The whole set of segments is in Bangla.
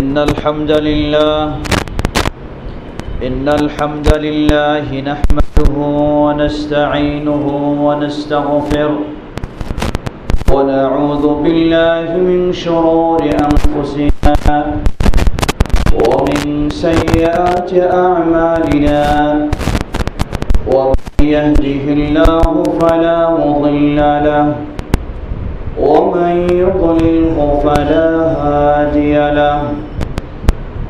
إن الحمد لله إن الحمد لله نحمده ونستعينه ونستغفره ونعوذ بالله من شرور أنفسنا ومن سيئات أعمالنا. ومن يهده الله فلا مضل له ومن يضلله فلا هادي له.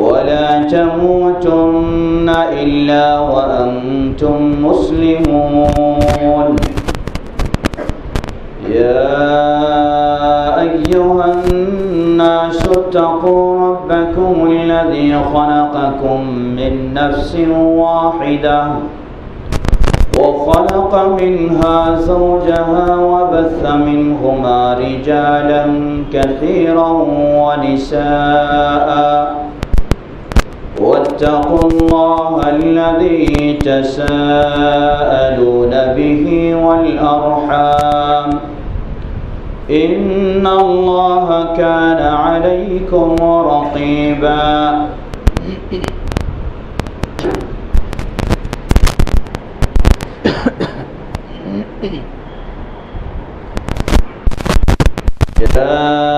ولا تموتن إلا وأنتم مسلمون. يا أيها الناس اتقوا ربكم الذي خلقكم من نفس واحدة وخلق منها زوجها وبث منهما رجالا كثيرا ونساء. واتقوا الله الذي تساءلون به والأرحام. إن الله كان عليكم رقيبا. يا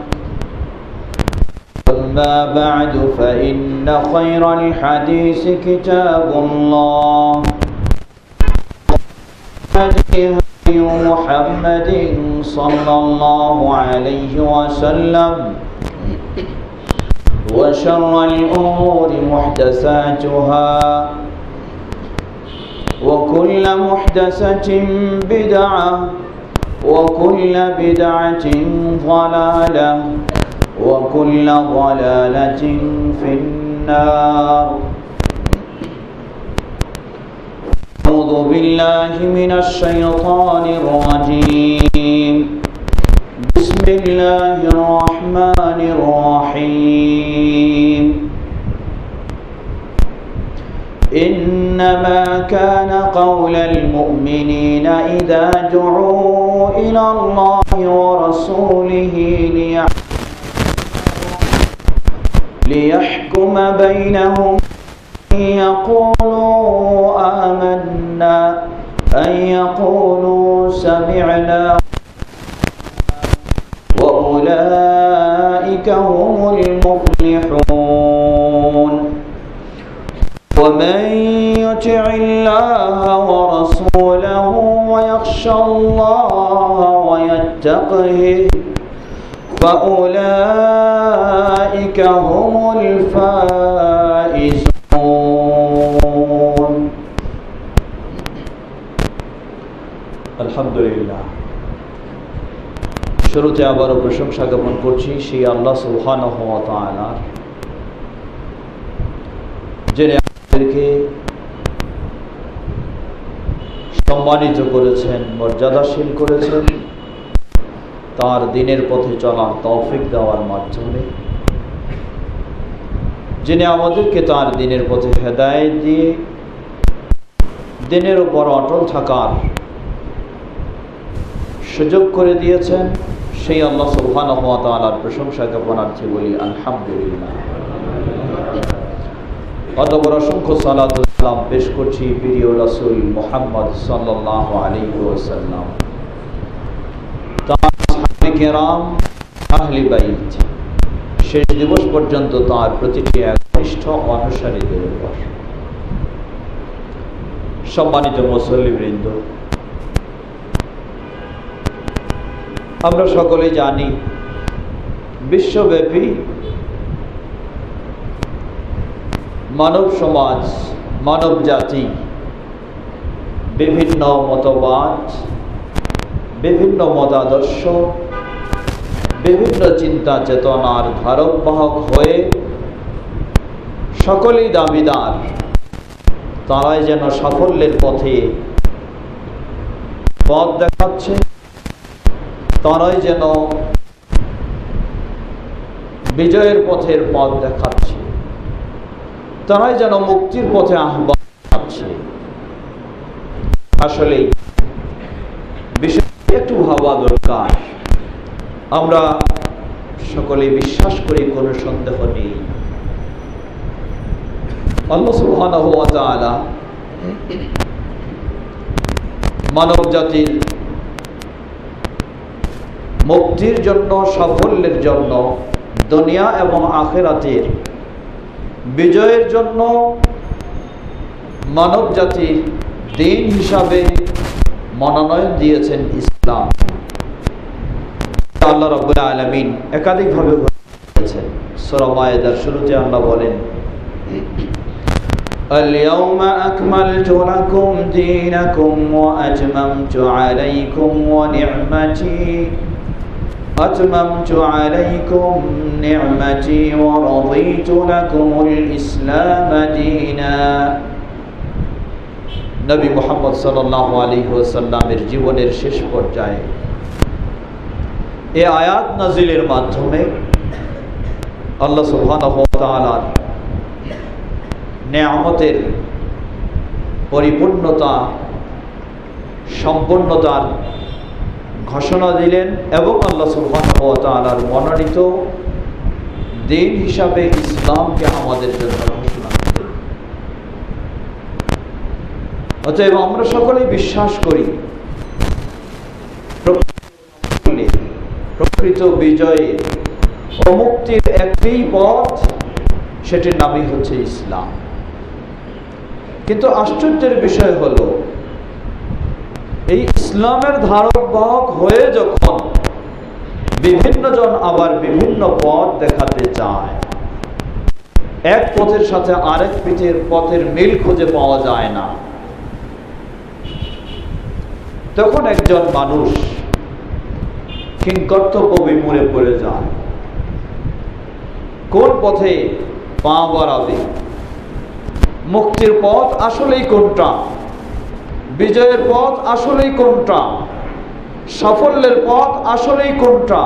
أما بعد فإن خير الحديث كتاب الله. هدي محمد صلى الله عليه وسلم. وشر الأمور محدثاتها. وكل محدثة بدعة. وكل بدعة ضلالة. وكل ضلالة في النار. أعوذ بالله من الشيطان الرجيم. بسم الله الرحمن الرحيم. إنما كان قول المؤمنين إذا دعوا إلى الله ورسوله ليعلموا ليحكم بينهم. أن يقولوا آمنا. أن يقولوا سمعنا. وأولئك هم المفلحون. ومن يطع الله ورسوله ويخشى الله ويتقه فأولئك هم الفائزون الحمد لله শুরুতে আবারও প্রশংসা জ্ঞাপন করছি সেই আল্লাহ সুবহানাহু ওয়া তাআলার যিনি আমাদেরকে সম্মানিত করেছেন মর্যাদাশীল করেছেন তার দিনের পথে চলার তৌফিক দেওয়ার মাধ্যমে। যিনি আমাদেরকে তার দিনের পথে হেদায়েত দিয়ে দিনের উপর অটল থাকার সুযোগ করে দিয়েছেন, সেই আল্লাহ সুবহানাহু ওয়া তাআলার প্রশংসা জ্ঞাপনার্থে বলি, আলহামদুলিল্লাহ। অতপর অসংখ্য সালাম পেশ করছি প্রিয় রাসূল মুহাম্মদ ওয়াসাল্লাম তার সাহাবে কেরাম, আহলি বাইত। শেষ দিবস পর্যন্ত তার প্রতিটি একনিষ্ঠ অনুসারীদের উপর। সম্মানিত মুসল্লিবৃন্দ আমরা সকলে জানি বিশ্বব্যাপী মানব সমাজ, মানব জাতি বিভিন্ন মতবাদ, বিভিন্ন মতাদর্শ বিভিন্ন চিন্তা চেতনার ধারক বাহক হয়ে সকলেই দাবিদার। তারাই যেন সাফল্যের পথে পথ দেখাচ্ছে, তারাই যেন বিজয়ের পথের পথ দেখাচ্ছে, তারাই যেন মুক্তির পথে আহ্বান জানাচ্ছে। আসলেই বিষয় একটু ভাবা দরকার। আমরা সকলে বিশ্বাস করি, কোনো সন্দেহ নেই। মানব জাতির মুক্তির জন্য, সাফল্যের জন্য, দুনিয়া এবং আখেরাতের বিজয়ের জন্য মানব জাতির দিন হিসাবে মনোনয়ন দিয়েছেন ইসলাম। আল্লাহ রব্বুল আলমিন একাধিকভাবে বলেছেন সূরা মায়েদার শুরুতে আল্লাহ বলেন اليوم أكملت لكم دينكم وأتممت عليكم ونعمتي أتممت عليكم نعمتي ورضيت لكم الإسلام دينا নবী মোহাম্মদ সাল্লাহ আলী ওসাল্লামের জীবনের শেষ পর্যায়ে এ আয়াত নাজিলের মাধ্যমে আল্লাহ সুবহানাহু নেয়ামতের পরিপূর্ণতা, সম্পূর্ণতার ঘোষণা দিলেন এবং আল্লাহ সুবহানার মনোনীত দিন হিসাবে ইসলামকে আমাদের জন্য ঘোষণা দিলেন। অতএব আমরা সকলেই বিশ্বাস করি প্রকৃত বিজয়ে ও মুক্তির একটি পথ, সেটির নামই হচ্ছে ইসলাম। কিন্তু আশ্চর্যের বিষয় হলো, এই ইসলামের ধারক বাহক হয়ে যখন বিভিন্ন জন আবার বিভিন্ন পথ দেখাতে চায়, এক পথের সাথে আরেক পিঠের পথের মিল খুঁজে পাওয়া যায় না। তখন একজন মানুষ কিংকর্তব্য বিমূরে পড়ে যায়। কোন পথে পা বাড়াবে? মুক্তির পথ আসলেই কোনটা? বিজয়ের পথ আসলেই কোনটা? সাফল্যের পথ আসলেই কোনটা?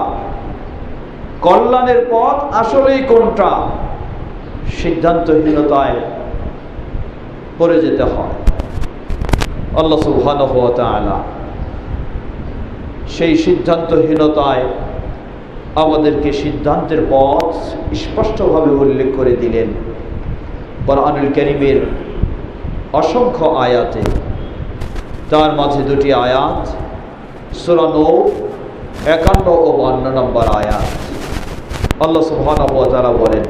কল্যাণের পথ আসলেই কোনটা? সিদ্ধান্তহীনতায় পড়ে যেতে হয়। আল্লাহ সুবহানাহু ওয়া তাআলা সেই সিদ্ধান্তহীনতায় আমাদেরকে সিদ্ধান্তের পথ স্পষ্টভাবে উল্লেখ করে দিলেন কোরআনুল করিমের অসংখ্য আয়াতে তার মাঝে দুটি আয়াত সুরানো একান্ন ও বান্ন নম্বর আয়াত আল্লাহ সুবহানাহু ওয়া তাআলা বলেন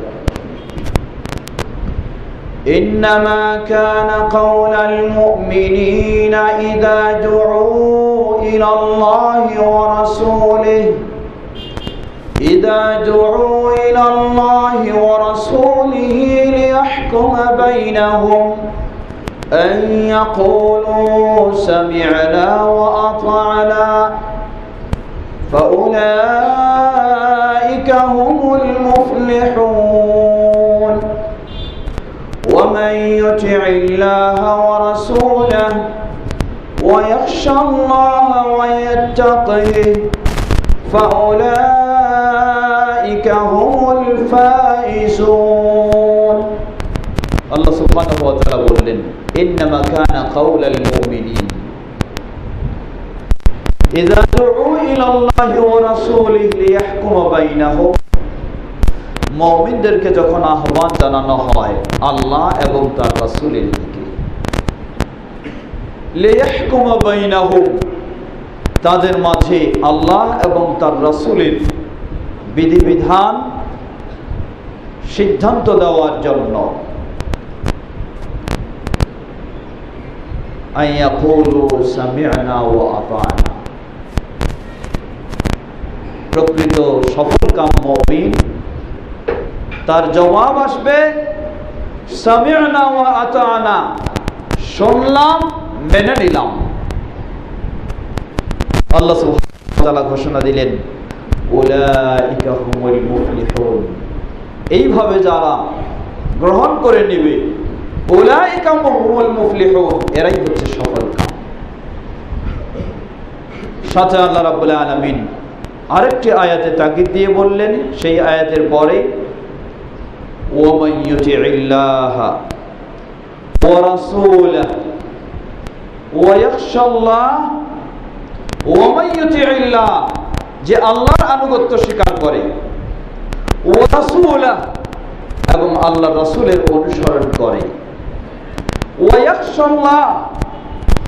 إنما كان قول المؤمنين إذا دعوا إلى الله ورسوله. إذا دعوا إلى الله ورسوله ليحكم بينهم أن يقولوا سمعنا وأطعنا. فأولئك هم المفلحون. ومن يطع الله ورسوله ويخشى الله ويتقه فأولئك هم الفائزون الله سبحانه وتعالى বললেন إنما كان قول المؤمنين إذا دعوا إلى الله ورسوله ليحكم بينهم মমিনদেরকে যখন আহ্বান জানানো হয় আল্লাহ এবং তার রাসূলের দিকে লিয়াহকুম বাইনাহুম তাদের মাঝে আল্লাহ এবং তার রাসুলের বিধিবিধান সিদ্ধান্ত দেওয়ার জন্য। প্রকৃত সফল কাম্য তার জবাব আসবে আতানা শুনলাম মেনে নিলাম। আল্লাহ তালা ঘোষণা দিলেন এইভাবে যারা গ্রহণ করে নেবে এরাই হচ্ছে সফল কাম। সাথে আল্লাহ রাবুল্লাহ আলমিন আরেকটি আয়াতে তাগিদ দিয়ে বললেন, সেই আয়াতের পরে ওমাইয়ুটি ইল্লাহা ওয়া রাসূলা যে আল্লাহর আনুগত্য স্বীকার করে। এবং আল্লাহ রাসূলের অনুসরণ করে।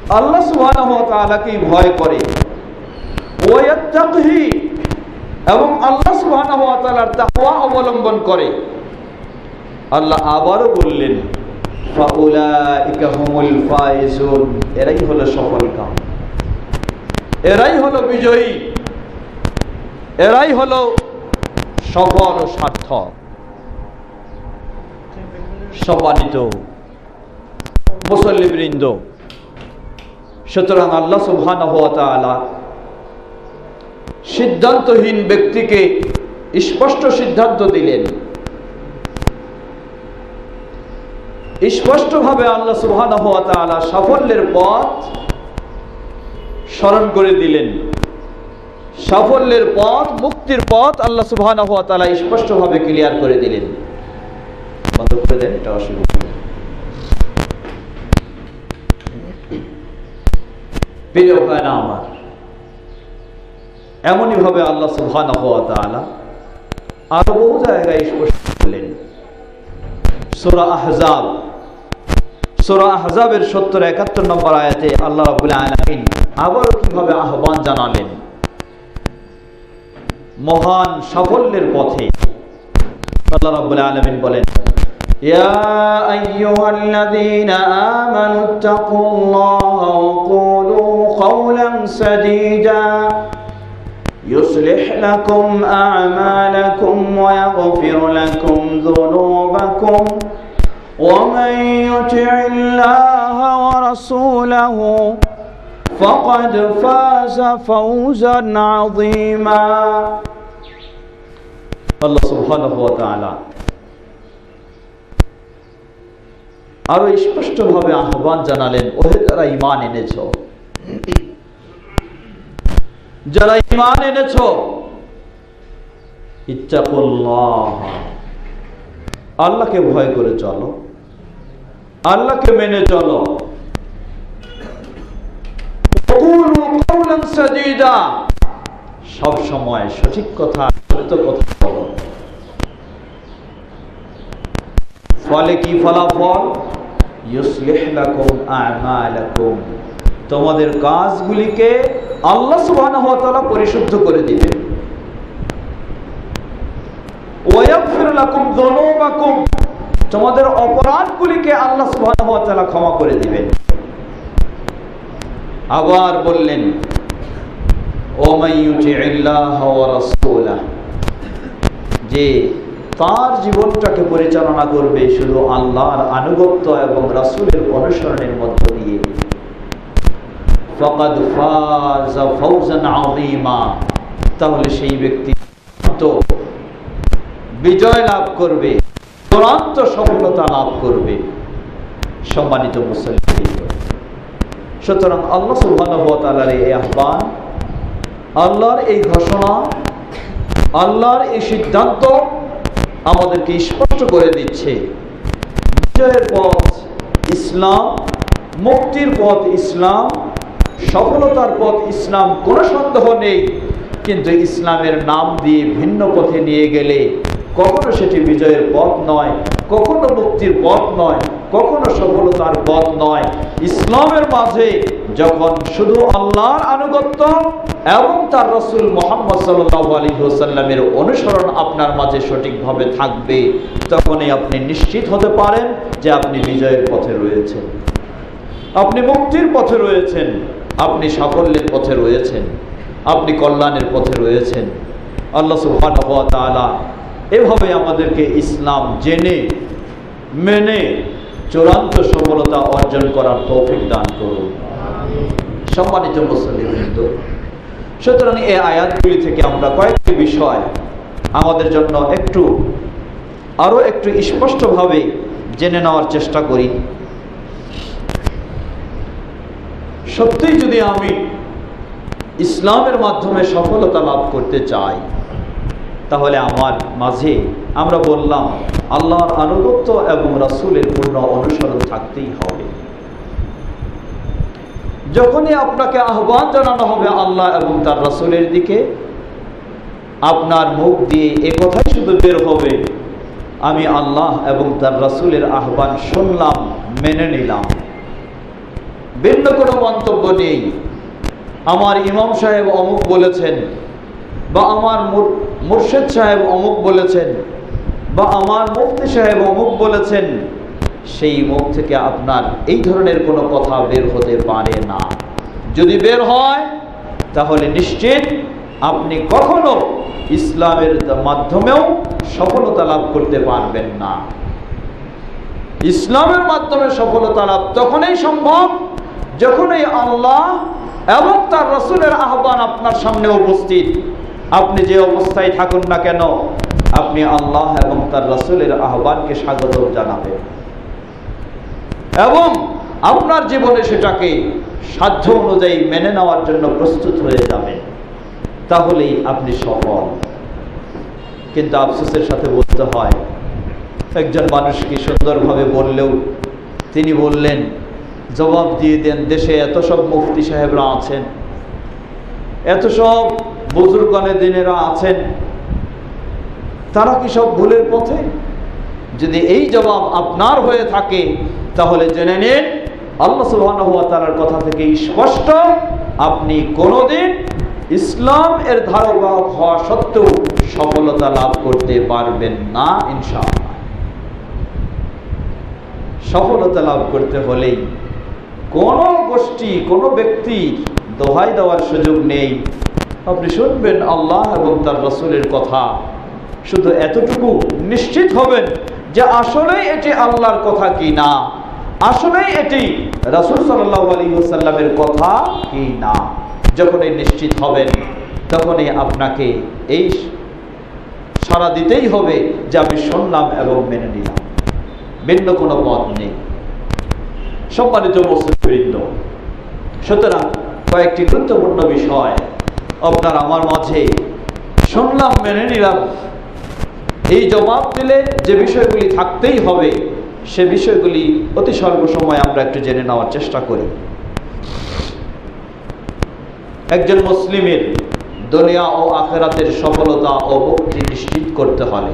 আল্লাহ সুবহানাহু ভয় করে। এবং আল্লাহ সুবহানাহু ওয়া অবলম্বন করে। আল্লাহ আবারও বললেন এরাই হলো সফল কাম। এরাই হলো বিজয়ী। এরাই হলো সফল ও সার্থক। সম্মানিত মুসল্লিবৃন্দ, সুতরাং আল্লাহ সুবহান সিদ্ধান্তহীন ব্যক্তিকে স্পষ্ট সিদ্ধান্ত দিলেন। স্পষ্টভাবে আল্লাহ সুবহান সাফল্যের পথ স্মরণ করে দিলেন। সাফল্যের পথ, মুক্তির পথ আল্লাহ সুবহান স্পষ্টভাবে ক্লিয়ার করে দিলেন। বন্ধ করে দেন, এটা অসুবিধা প্রিয় হয় না আমার, এমনই ভাবে আল্লাহ সুবহান আরও বহু জায়গায় স্পষ্ট করলেন। সোরা আহজাব সোরা আহজাবের সত্তর একাত্তর নম্বর আয়াতে আল্লাহ রাবুল আলমিন আবারও কিভাবে আহ্বান জানালেন মহান সাফল্যের পথে আল্লাহ রাবুল আলমিন বলেন يا أيها الذين آمنوا اتقوا الله وقولوا قولا سديدا يصلح لكم أعمالكم ويغفر لكم ذنوبكم ومن يطع الله ورسوله فقد فاز فوزا عظيما الله سبحانه وتعالى আরো স্পষ্টভাবে আহ্বান জানালেন ওহে যারা ইমান এনেছ যারা ইমান এনেছ ইচ্ছাকুল্লাহ আল্লাহকে ভয় করে চলো, আল্লাহকে মেনে চলো। সব সময় সঠিক কথা, সত্য কথা বলো। ফলে কি ফলাফল? তোমাদের কাজগুলিকে আল্লাহ তাআলা পরিশুদ্ধ করে দিবেন। তোমাদের অপরাধগুলিকে আল্লাহ তাআলা ক্ষমা করে দিবেন। আবার বললেন যে তার জীবনটাকে পরিচালনা করবে শুধু আল্লাহর আনুগত্য এবং রাসূলের অনুসরণের মধ্য ফকাদ তাহলে সেই ব্যক্তি বিজয় লাভ করবে চূড়ান্ত সফলতা লাভ করবে। সম্মানিত মুসলিম সুতরাং আল্লাহ তাআলার এই আহ্বান, আল্লাহর এই ঘোষণা, আল্লাহর এই সিদ্ধান্ত আমাদেরকে স্পষ্ট করে দিচ্ছে। বিজয়ের পথ ইসলাম, মুক্তির পথ ইসলাম সফলতার পথ ইসলাম কোনো সন্দেহ নেই। কিন্তু ইসলামের নাম দিয়ে ভিন্ন পথে নিয়ে গেলে কখনো সেটি বিজয়ের পথ নয়, কখনো মুক্তির পথ নয়, কখনো সফলতার পথ নয়। ইসলামের মাঝে যখন শুধু আল্লাহর আনুগত্য এবং তার রসুল মোহাম্মদ সাল্লাহ আলী হোসাল্লামের অনুসরণ আপনার মাঝে সঠিকভাবে থাকবে, তখনই আপনি নিশ্চিত হতে পারেন যে আপনি বিজয়ের পথে রয়েছেন। আপনি মুক্তির পথে রয়েছেন। আপনি সাফল্যের পথে রয়েছেন, আপনি কল্যাণের পথে রয়েছেন। আল্লাহ তাআলা এভাবে আমাদেরকে ইসলাম জেনে, মেনে চূড়ান্ত সফলতা অর্জন করার তৌফিক দান করুন। সম্মানিত মুসলিমবৃন্দ সুতরাং এই আয়াতগুলি থেকে আমরা কয়েকটি বিষয় আমাদের জন্য একটু, আরও একটু স্পষ্টভাবে জেনে নেওয়ার চেষ্টা করি। সত্যিই যদি আমি ইসলামের মাধ্যমে সফলতা লাভ করতে চাই, তাহলে আমার মাঝে আমরা বললাম, আল্লাহর আনুগত্য এবং রাসুলের পূর্ণ অনুসরণ থাকতেই হবে। যখনই আপনাকে আহ্বান জানানো হবে আল্লাহ এবং তার রাসুলের দিকে, আপনার মুখ দিয়ে এ কথাই শুধু বের হবে, আমি আল্লাহ এবং তার রাসুলের আহ্বান শুনলাম, মেনে নিলাম। ভিন্ন কোনো মন্তব্য নেই। আমার ইমাম সাহেব অমুক বলেছেন, বা আমার মুর্শেদ সাহেব অমুক বলেছেন, বা আমার মুফতি সাহেব অমুক বলেছেন, সেই মুখ থেকে আপনার এই ধরনের কোনো কথা বের হতে পারে না। যদি বের হয়, তাহলে নিশ্চিত আপনি কখনো ইসলামের মাধ্যমেও সফলতা লাভ করতে পারবেন না। ইসলামের মাধ্যমে সফলতা লাভ তখনই সম্ভব যখনই আল্লাহ এবং তার রসুলের আহ্বান আপনার সামনে উপস্থিত, আপনি যে অবস্থায় থাকুন না কেন, আপনি আল্লাহ এবং তার রসুলের আহ্বানকে স্বাগত জানাবেন। এবং আপনার জীবনে সেটাকে সাধ্য অনুযায়ী মেনে নেওয়ার জন্য প্রস্তুত হয়ে যাবে তাহলেই আপনি সফল। কিন্তু আফসোসের সাথে বলতে হয়, একজন মানুষকে সুন্দরভাবে বললেও তিনি বললেন জবাব দিয়ে দেন, দেশে এত সব মুফতি সাহেবরা আছেন, এত সব বুজুর্গানে দিনেরা আছেন, তারা কি সব ভুলের পথে? যদি এই জবাব আপনার হয়ে থাকে, তাহলে জেনে নিন, আল্লাহ সুবাহর কথা থেকে স্পষ্ট, আপনি কোনোদিন ইসলাম এর ধারক হওয়া সত্ত্বেও সফলতা লাভ করতে পারবেন না, ইনশাআল্লাহ। সফলতা লাভ করতে হলেই কোন গোষ্ঠী, কোন ব্যক্তির দোহাই দেওয়ার সুযোগ নেই। আপনি শুনবেন আল্লাহ এবং তার রসুলের কথা। শুধু এতটুকু নিশ্চিত হবেন যে আসলেই এটি আল্লাহর কথা কি না? আসলেই এটি রসুল সাল্লাহ সাল্লামের কথা কি না? যখনই নিশ্চিত হবেন, তখনই আপনাকে এই সারা দিতেই হবে যে আমি শুনলাম এবং মেনে নিলাম। ভিন্ন কোনো পথ নেই। সম্মানিত মুসলিমবৃন্দ, সুতরাং কয়েকটি গুরুত্বপূর্ণ বিষয় আপনার আমার মাঝে শুনলাম, মেনে নিলাম। এই জবাব দিলে যে বিষয়গুলি থাকতেই হবে, সে বিষয়গুলি অতি স্বল্প সময় আমরা একটু জেনে নেওয়ার চেষ্টা করি। একজন মুসলিমের দুনিয়া ও আখেরাতের সফলতা ও মুক্তি নিশ্চিত করতে হলে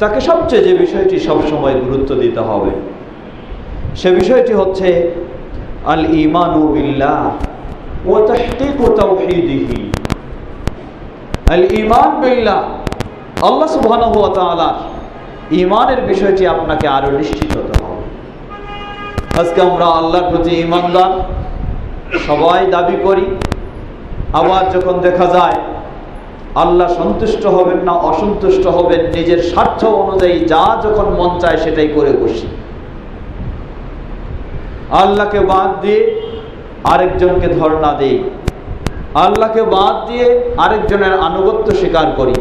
তাকে সবচেয়ে যে বিষয়টি সবসময় গুরুত্ব দিতে হবে সে বিষয়টি হচ্ছে আল ইমানু আল ঈমান বিল্লাহ, আল্লাহ সুবহানাহু ঈমানের বিষয়টি আপনাকে আরও নিশ্চিত হতে হবে। আজকে আমরা আল্লাহর প্রতি ঈমানদার, সবাই দাবি করি, আবার যখন দেখা যায় আল্লাহ সন্তুষ্ট হবেন না, অসন্তুষ্ট হবেন, নিজের স্বার্থ অনুযায়ী যা যখন মন চায় সেটাই করে বসি। আল্লাহকে বাদ দিয়ে আরেকজনকে ধর্ণা দেই। আল্লাহকে বাদ দিয়ে আরেকজনের আনুগত্য স্বীকার করি।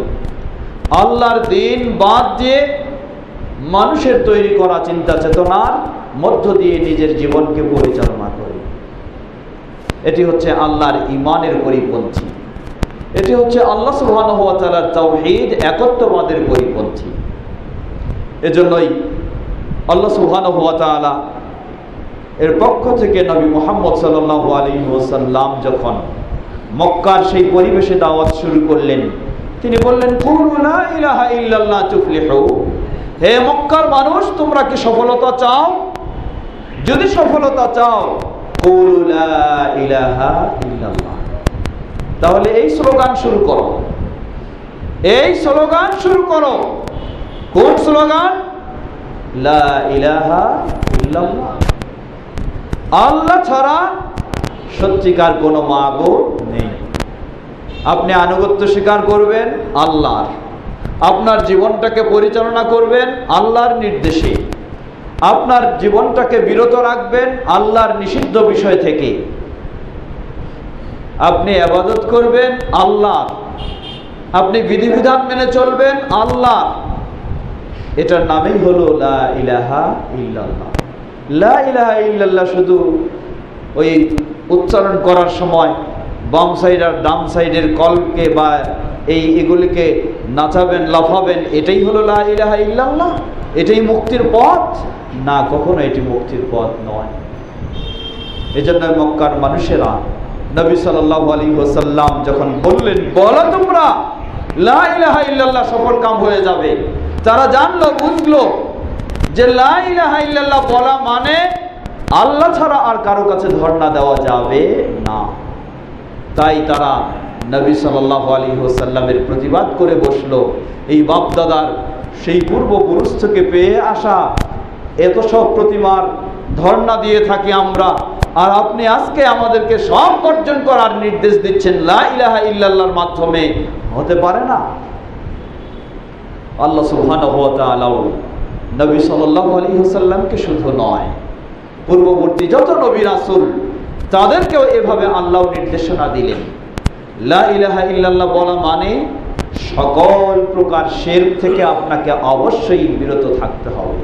আল্লাহর দিন বাদ দিয়ে মানুষের তৈরি করা চিন্তা চেতনার মধ্য দিয়ে নিজের জীবনকে পরিচালনা করি। এটি হচ্ছে আল্লাহর ইমানের পরিপন্থী। এটি হচ্ছে আল্লাহ তালার তাওহিদ একত্ববাদের পরিপন্থী। এজন্যই আল্লাহ তালা এর পক্ষ থেকে নবী মোহাম্মদ সাল্লাহ আলী ওসাল্লাম যখন মক্কার সেই পরিবেশে দাওয়াত শুরু করলেন, তিনি বললেন হে মক্কার মানুষ, তোমরা কি সফলতা চাও? যদি সফলতা চাও তাহলে এই স্লোগান শুরু করো। এই স্লোগান শুরু করো। কোন স্লোগান? লা ইলাহা ইল্লাল্লাহ। আল্লাহ ছাড়া সত্যিকার কোনো মাবুদ নেই। আপনি আনুগত্য স্বীকার করবেন আল্লাহর। আপনার জীবনটাকে পরিচালনা করবেন আল্লাহর নির্দেশে। আপনার জীবনটাকে বিরত রাখবেন আল্লাহর নিষিদ্ধ বিষয় থেকে। আপনি আবাদত করবেন আল্লাহ আপনি বিধিবিধান মেনে চলবেন আল্লাহ এটার নামই হলো লা ইলাহা ইল্লাল্লাহ। শুধু ওই উচ্চারণ করার সময় বাম সাইড আর ডাম সাইডের কলকে বা এই এগুলিকে নাচাবেন, লাফাবেন, এটাই হলো লা ইলাহা ইল্লাল্লাহ? এটাই মুক্তির পথ? না, কখনো এটি মুক্তির পথ নয়। এজন্য মক্কার মানুষেরা নবী সাল্লাহ যখন বললেন, বলো তোমরা, লা ইলাহা ইল্লাল্লাহ সফল কাম হয়ে যাবে। তারা জানলো, বুঝলো যে লা ইলাহা ইল্লাল্লাহ বলা মানে আল্লাহ ছাড়া আর কারও কাছে ধর্ণা দেওয়া যাবে না। তাই তারা নবী সাল্লাহ আলী ওসাল্লামের প্রতিবাদ করে বসল। এই বাপদাদার সেই পূর্বপুরুষ থেকে পেয়ে আসা এত সব প্রতিমার ধর্ণা দিয়ে থাকি আমরা। আর আপনি আজকে আমাদেরকে সব অর্জন করার নির্দেশ দিচ্ছেন লা ইলাহা ইল্লাল্লাহর মাধ্যমে। হতে পারে না। আল্লাহ তাআলা নবী সাল্লাহ আলাইহি ওয়াসাল্লামকে শুধু নয়, পূর্ববর্তী যত নবী রাসূল, তাদেরকেও এভাবে আল্লাহ নির্দেশনা দিলেন। লা ইলাহা ইল্লাল্লাহ বলা মানে সকল প্রকার শের থেকে আপনাকে অবশ্যই বিরত থাকতে হবে।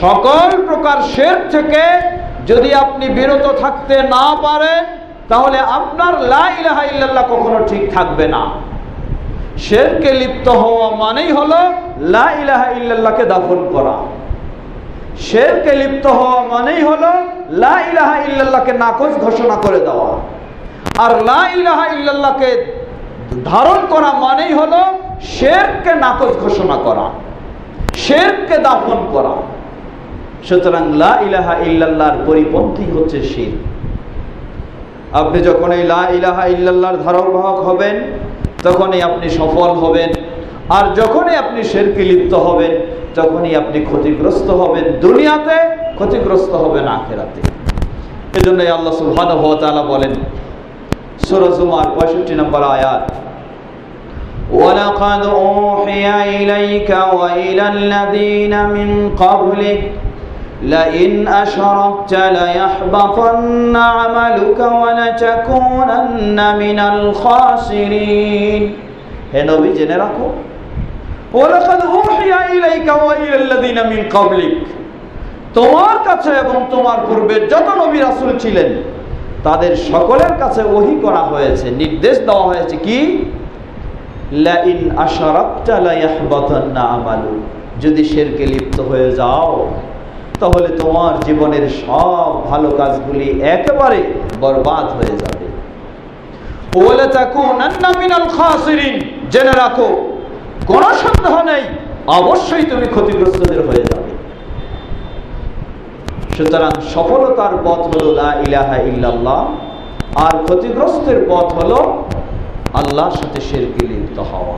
সকল প্রকার শের থেকে যদি আপনি বিরত থাকতে না পারেন, তাহলে আপনার লা ইলাহা ইল্লাল্লাহ কখনো ঠিক থাকবে না। শেরকে লিপ্ত হওয়া মানেই হলো লা ইলাহা ইল্লাল্লাহকে দাফন করা। শেরকে লিপ্ত হওয়া মানেই হলো লা ইলাহা ইল্লাল্লাহকে নাকচ ঘোষণা করে দেওয়া। আর লা ইলাহা ইল্লাল্লাহকে ধারণ করা মানেই হলো শেরকে নাকচ ঘোষণা করা, শেরকে দাফন করা। সুতরাং লা ইলাহা ইল্লাল্লাহর পরিপন্থী হচ্ছে শির। আপনি যখন এই লা ইলাহা ইল্লাল্লাহর ধারণবাহক হবেন, তখনই আপনি সফল হবেন। আর যখনই আপনি শেরকে লিপ্ত হবেন তখনই আপনি ক্ষতিগ্রস্ত হবেন দুনিয়াতে ক্ষতিগ্রস্ত হবেন আখেরাতে এজন্যই আল্লাহ সুবহানাহু ওয়া তাআলা বলেন সূরা জুমার 65 নম্বর আয়াত ولقد أوحي إليك وإلى الذين من قبلك لئن أشركت ليحبطن عملك ولتكونن من الخاسرين হে নবী জেনে রাখো তোমার কাছে এবং তোমার পূর্বে যত নবী রাসূল ছিলেন, তাদের সকলের কাছে ওহী করা হয়েছে, নির্দেশ দেওয়া হয়েছে কি? যদি শিরকে লিপ্ত হয়ে যাও, তাহলে তোমার জীবনের সব ভালো কাজগুলি একেবারে বরবাদ হয়ে যাবে। জেনে রাখো কোনো সন্দেহ নেই, অবশ্যই তুমি ক্ষতিগ্রস্তদের হয়ে যাবে। সুতরাং সফলতার পথ হলো ইলাহা ইল্লাল্লাহ, আর ক্ষতিগ্রস্তের পথ হলো আল্লাহর সাথে শেরকে লিপ্ত হওয়া।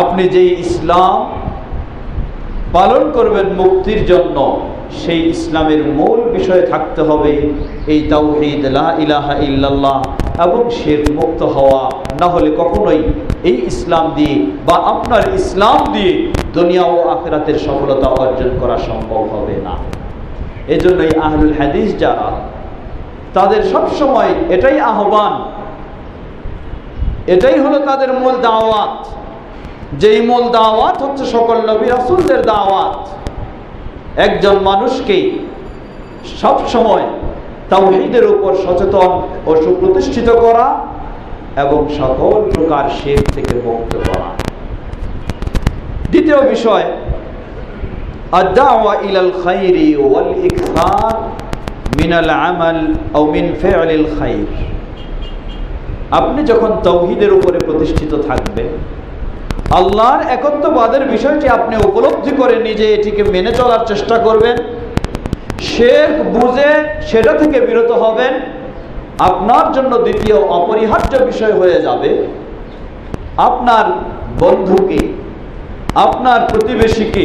আপনি যেই ইসলাম পালন করবেন মুক্তির জন্য সেই ইসলামের মূল বিষয় থাকতে হবে এই তাওহীদ, লা ইলাহা ইল্লাল্লাহ এবং শের মুক্ত হওয়া। না হলে কখনোই এই ইসলাম দিয়ে বা আপনার ইসলাম দিয়ে দুনিয়া ও আখেরাতের সফলতা অর্জন করা সম্ভব হবে না। এজন্যই আহলুল হাদিস যারা, তাদের সব সময় এটাই আহ্বান, এটাই হলো তাদের মূল দাওয়াত। যেই মূল দাওয়াত হচ্ছে সকল নবী রাসূলদের দাওয়াত। একজন মানুষকে সব সময় তাওহীদের উপর সচেতন ও সুপ্রতিষ্ঠিত করা এবং সকল প্রকার শের থেকে মুক্ত করা দ্বিতীয় বিষয় الدعوة إلى الخير والإكثار من العمل أو من فعل الخير আপনি যখন তৌহিদের উপরে প্রতিষ্ঠিত থাকবেন আল্লাহর একত্ববাদের বিষয়টি আপনি উপলব্ধি করে নিজে এটিকে মেনে চলার চেষ্টা করবেন। শেখ বুঝে সেটা থেকে বিরত হবেন। আপনার জন্য দ্বিতীয় অপরিহার্য বিষয় হয়ে যাবে। আপনার বন্ধুকে আপনার প্রতিবেশীকে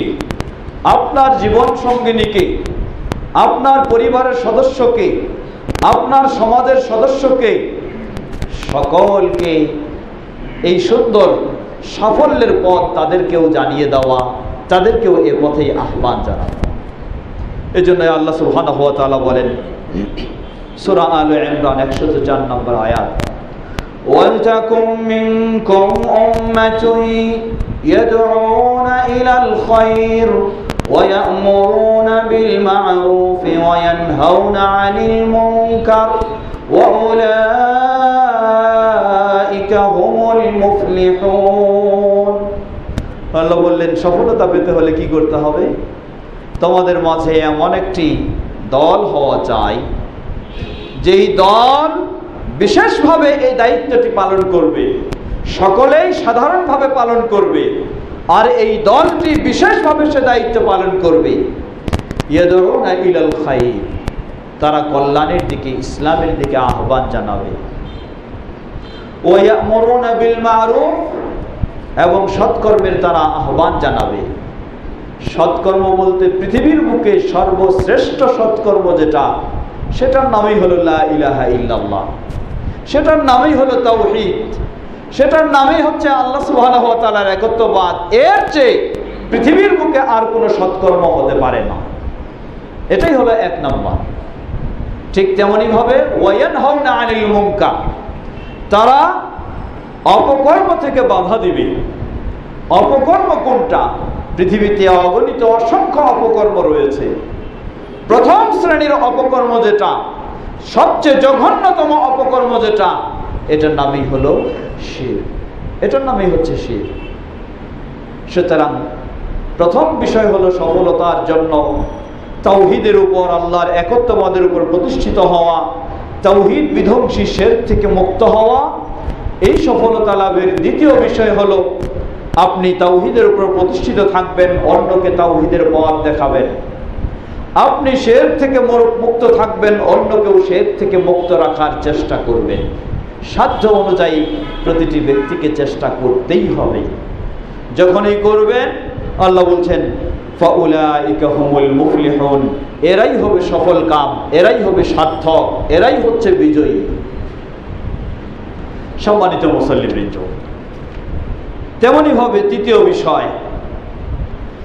আপনার জীবন সঙ্গিনীকে আপনার পরিবারের সদস্যকে আপনার সমাজের সদস্যকে সকলকে এই সুন্দর সাফল্যের পথ তাদেরকেও জানিয়ে দেওয়া তাদেরকেও এ পথেই আহ্বান জানানো এই জন্য আল্লাহ সুবহানাহু ওয়া তাআলা বলেন সূরা আলে ইমরান 104 নম্বর আয়াত ولتكن منكم أمة يدعون إلى الخير ويأمرون بالمعروف وينهون عن المنكر وأولئك هم المفلحون আল্লাহ বললেন, সফলতা পেতে হলে কি করতে হবে? তোমাদের মাঝে এমন একটি দল হওয়া চাই, যেই দল বিশেষভাবে এই দায়িত্বটি পালন করবে, সকলেই সাধারণভাবে পালন করবে, আর এই দলটি বিশেষভাবে সে দায়িত্ব পালন করবে। ইলাল খাইর, তারা কল্যাণের দিকে, ইসলামের দিকে আহ্বান জানাবে। এবং সৎকর্মের তারা আহ্বান জানাবে। সৎকর্ম বলতে পৃথিবীর বুকে সর্বশ্রেষ্ঠ সৎকর্ম যেটা, সেটার নামই হলো ইল্লাল্লাহ। সেটার নামই হলো তাওহীদ। সেটার নামই হচ্ছে আল্লাহ তাআলার একত্ববাদ। এর চেয়ে পৃথিবীর বুকে আর কোনো সৎকর্ম হতে পারে না। এটাই হলো এক নম্বর। ঠিক তেমনই ভাবে ওয়ায়ানহাউনা আনিল মুনকার। তারা অপকর্ম থেকে বাধা দিবে। অপকর্ম কোনটা? পৃথিবীতে অগণিত অসংখ্য অপকর্ম রয়েছে। প্রথম শ্রেণির অপকর্ম যেটা, সবচেয়ে জঘন্যতম অপকর্ম যেটা, এটার নামই হলো শির। এটার নামই হচ্ছে শির। সুতরাং প্রথম বিষয় হলো সফলতার জন্য তাওহিদের উপর, আল্লাহর একত্ববাদের উপর প্রতিষ্ঠিত হওয়া তাওহিদ বিধ্বংসী শের থেকে মুক্ত হওয়া, এই সফলতা লাভের দ্বিতীয় বিষয় হলো, আপনি তাওহিদের উপর প্রতিষ্ঠিত থাকবেন, অন্যকে তাওহিদের পথ দেখাবেন। আপনি শের থেকে মুক্ত থাকবেন, অন্যকেও শের থেকে মুক্ত রাখার চেষ্টা করবেন। সাধ্য অনুযায়ী প্রতিটি ব্যক্তিকে চেষ্টা করতেই হবে। যখনই করবেন, আল্লাহ বলছেন মুফলিহুন। এরাই হবে সফল কাম, এরাই হবে সার্থক, এরাই হচ্ছে বিজয়ী। সম্মানিত মুসল্লিবৃন্দ ভাবে তৃতীয় বিষয়,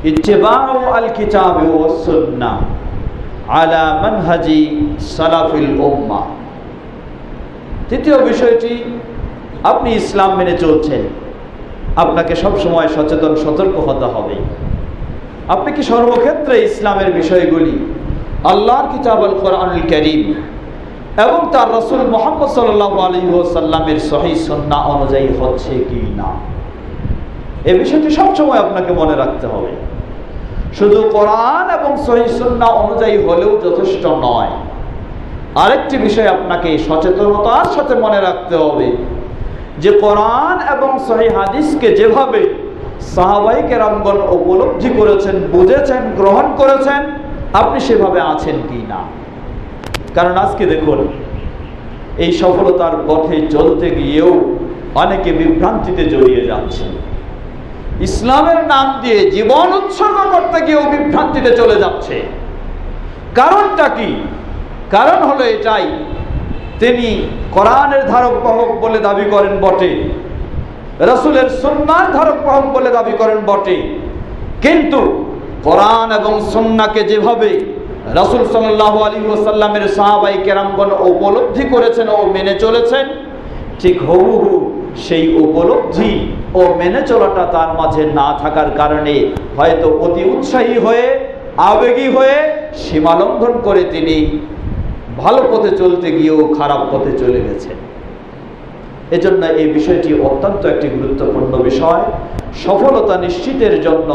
ইত্তেবাউ আল কিতাব ওয়াস সুন্নাহ আলা মানহাজি সালাফিল উম্মাহ তৃতীয় বিষয়টি, আপনি ইসলাম মেনে চলছেন, আপনাকে সবসময় সচেতন, সতর্ক হতে হবে। আপনি কি সর্বক্ষেত্রে ইসলামের বিষয়গুলি আল্লাহর কিতাব আল কোরআনুল করিম এবং তার রসুল মোহাম্মদ সাল্লাহ আলী সাল্লামের সহি সন্না অনুযায়ী হচ্ছে কি না? এ বিষয়টি সবসময় আপনাকে মনে রাখতে হবে। শুধু কোরআন এবং সহি সন্না অনুযায়ী হলেও যথেষ্ট নয়। আরেকটি বিষয় আপনাকে সচেতনতার সাথে মনে রাখতে হবে যে কোরআন এবং সহি হাদিসকে যেভাবে সাহাবাইকে রামগণ উপলব্ধি করেছেন, বুঝেছেন, গ্রহণ করেছেন, আপনি সেভাবে আছেন কি না? কারণ আজকে দেখুন, এই সফলতার পথে চলতে গিয়েও অনেকে বিভ্রান্তিতে জড়িয়ে যাচ্ছে ইসলামের নাম দিয়ে জীবন উৎসর্গ করতে গিয়েও বিভ্রান্তিতে চলে যাচ্ছে। কারণটা কি? কারণ হলো এটাই, তিনি কোরআনের ধারক বাহক বলে দাবি করেন বটে। রসুলের সন্ন্যার ধারক বাহক বলে দাবি করেন বটে। কিন্তু কোরআন এবং সন্নাকে যেভাবে রসুল সাল্লাহ আলী ওসাল্লামের সাহাবাই কেরামগণ উপলব্ধি করেছেন ও মেনে চলেছেন, ঠিক হুবহু সেই উপলব্ধি ও মেনে চলাটা তার মাঝে না থাকার কারণে হয়তো অতি উৎসাহী হয়ে, আবেগী হয়ে সীমালঙ্ঘন করে তিনি ভালো পথে চলতে গিয়েও খারাপ পথে চলে গেছেন। এজন্য এই বিষয়টি অত্যন্ত একটি গুরুত্বপূর্ণ বিষয়। সফলতা নিশ্চিতের জন্য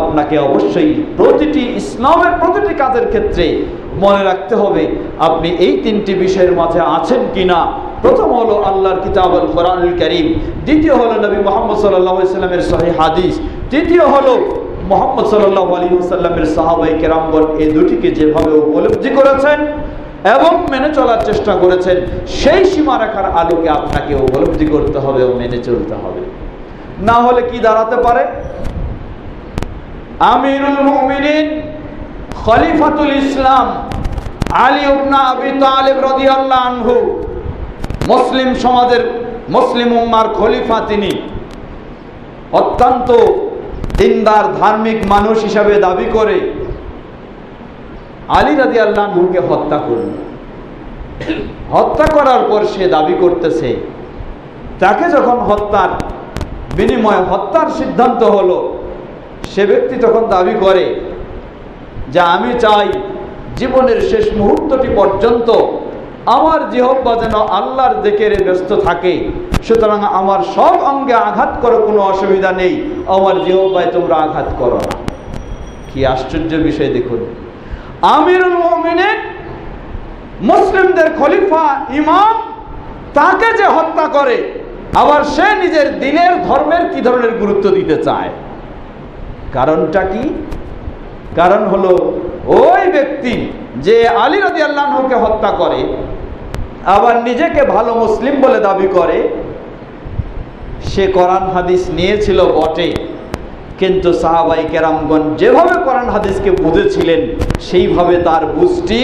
আপনাকে অবশ্যই প্রতিটি ইসলামের প্রতিটি কাজের ক্ষেত্রে মনে রাখতে হবে, আপনি এই তিনটি বিষয়ের মাঝে আছেন কিনা? প্রথম হলো আল্লাহর কিতাব আল কোরআনুল করিম, দ্বিতীয় হলো নবী মোহাম্মদ সাল্লাহ ইসলামের সহি হাদিস, তৃতীয় হলো মোহাম্মদ সাল্লাহ আলী সাল্লামের সাহাবাই কেরামগণ এই দুটিকে যেভাবে উপলব্ধি করেছেন এবং মেনে চলার চেষ্টা করেছেন, সেই সীমারেখার আলোকে আপনাকে উপলব্ধি করতে হবে ও মেনে চলতে হবে। না হলে কি দাঁড়াতে পারে? আমিরুল মুমিনিন, খলিফাতুল ইসলাম, আলী উবনা আবি তালেব রদিয়াল্লাহ আনহু, মুসলিম সমাজের মুসলিম উম্মার খলিফা তিনি। অত্যন্ত দিনদার, ধার্মিক মানুষ হিসাবে দাবি করে আলী রাজি আল্লাহকে হত্যা করল। হত্যা করার পর সে দাবি করতেছে, তাকে যখন হত্যার বিনিময়ে হত্যার সিদ্ধান্ত হলো, সে ব্যক্তি তখন দাবি করে যে আমি চাই জীবনের শেষ মুহূর্তটি পর্যন্ত আমার জিহব্বা যেন আল্লাহর দিকের ব্যস্ত থাকে, সুতরাং আমার সব অঙ্গে আঘাত করো কোনো অসুবিধা নেই, আমার জিহব্বায় তোমরা আঘাত করো কি আশ্চর্য বিষয় দেখুন। আমিরুল মুমিনিন, মুসলিমদের খলিফা, ইমাম, তাকে যে হত্যা করে, আবার সে নিজের দিনের ধর্মের কি ধরনের গুরুত্ব দিতে চায়? কারণটা কি? কারণ হলো ওই ব্যক্তি যে আলী রদি আল্লাহকে হত্যা করে, আবার নিজেকে ভালো মুসলিম বলে দাবি করে, সে কোরআন হাদিস নিয়েছিল বটে। কিন্তু সাহাবাই কেরামগঞ্জ যেভাবে কোরআন হাদিসকে বুঝেছিলেন, সেইভাবে তার বুঝটি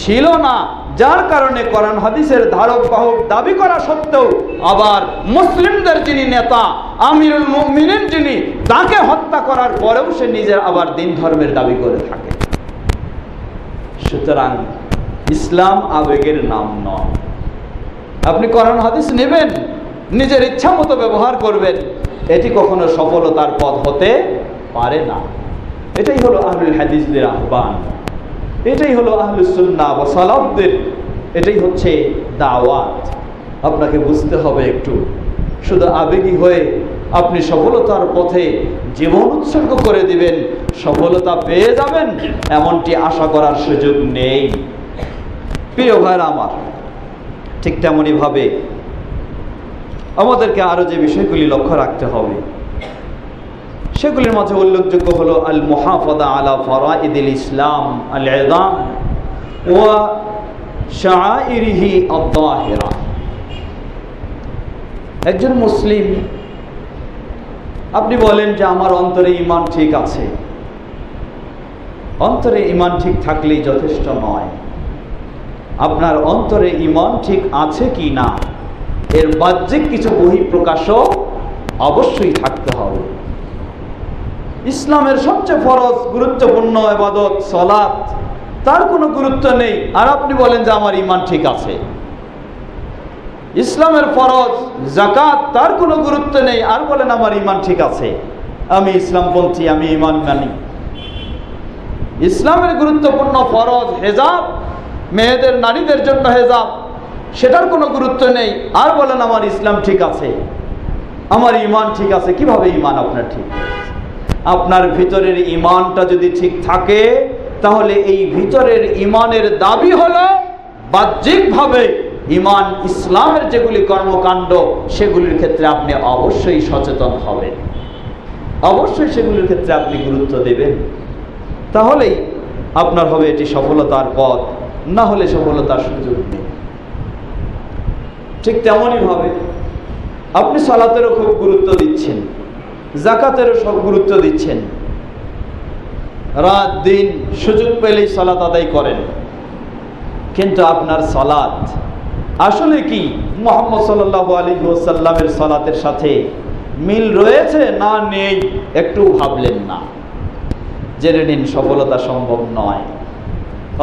ছিল না। যার কারণে কোরআন হাদিসের ধারক বাহক দাবি করা সত্ত্বেও আবার মুসলিমদের যিনি নেতা, আমিরুল মুমিনিন যিনি, তাকে হত্যা করার পরেও সে নিজের আবার দিন ধর্মের দাবি করে থাকে। সুতরাং ইসলাম আবেগের নাম নয়। আপনি কোরআন হাদিস নেবেন, নিজের ইচ্ছা মতো ব্যবহার করবেন এটি কখনো সফলতার পথ হতে পারে না। এটাই হলো আহলুল হাদিসদের আহ্বান। এটাই হলো আহলুসুল্লাহ বা সালাফদের। এটাই হচ্ছে দাওয়াত। আপনাকে বুঝতে হবে একটু। শুধু আবেগী হয়ে আপনি সফলতার পথে জীবন উৎসর্গ করে দিবেন, সফলতা পেয়ে যাবেন, এমনটি আশা করার সুযোগ নেই। প্রিয় ভাইরা আমার, ঠিক তেমনইভাবে আমাদেরকে আরও যে বিষয়গুলি লক্ষ্য রাখতে হবে। সেগুলির মাঝে উল্লেখযোগ্য হলো আল মুহাফাদা আলা ফরাইদুল ইসলাম আল ইদাম ওয়া শাআইরিহি আদ-দাহিরা। একজন মুসলিম, আপনি বলেন যে আমার অন্তরে ইমান ঠিক আছে। অন্তরে ইমান ঠিক থাকলেই যথেষ্ট নয়। আপনার অন্তরে ইমান ঠিক আছে কি না? এর বাহ্যিক কিছু বহিঃপ্রকাশও অবশ্যই থাকতে হবে। ইসলামের সবচেয়ে ফরজ, গুরুত্বপূর্ণ এবাদত সলাৎ তার কোনো গুরুত্ব নেই। আর আপনি বলেন যে আমার ইমান ঠিক আছে। ইসলামের ফরজ জাকাত তার কোনো গুরুত্ব নেই। আর বলেন আমার ইমান ঠিক আছে। আমি ইসলামপন্থী, আমি ইমান মানি ইসলামের গুরুত্বপূর্ণ ফরজ হেজাব, মেয়েদের, নারীদের জন্য হেজাব। সেটার কোনো গুরুত্ব নেই। আর বলেন, আমার ইসলাম ঠিক আছে। আমার ইমান ঠিক আছে। কীভাবে ইমান আপনার ঠিক? আপনার ভিতরের ইমানটা যদি ঠিক থাকে, তাহলে এই ভিতরের ইমানের দাবি হলো বাহ্যিকভাবে ইমান ইসলামের যেগুলি কর্মকাণ্ড, সেগুলির ক্ষেত্রে আপনি অবশ্যই সচেতন হবেন। অবশ্যই সেগুলির ক্ষেত্রে আপনি গুরুত্ব দেবেন। তাহলেই আপনার হবে এটি সফলতার পথ। না হলে সফলতার সুযোগ নেই। ঠিক তেমনই ভাবে আপনি সালাতেরও খুব গুরুত্ব দিচ্ছেন জাকাতেরও সব গুরুত্ব দিচ্ছেন। রাত, দিন সুযোগ পেলেই সালাত আদায় করেন। কিন্তু আপনার সালাত আসলে কি? মোহাম্মদ সাল্লাহ আলী ওসাল্লামের সালাতের সাথে মিল রয়েছে না নেই, একটু ভাবলেন না। জেনে নিন, সফলতা সম্ভব নয়।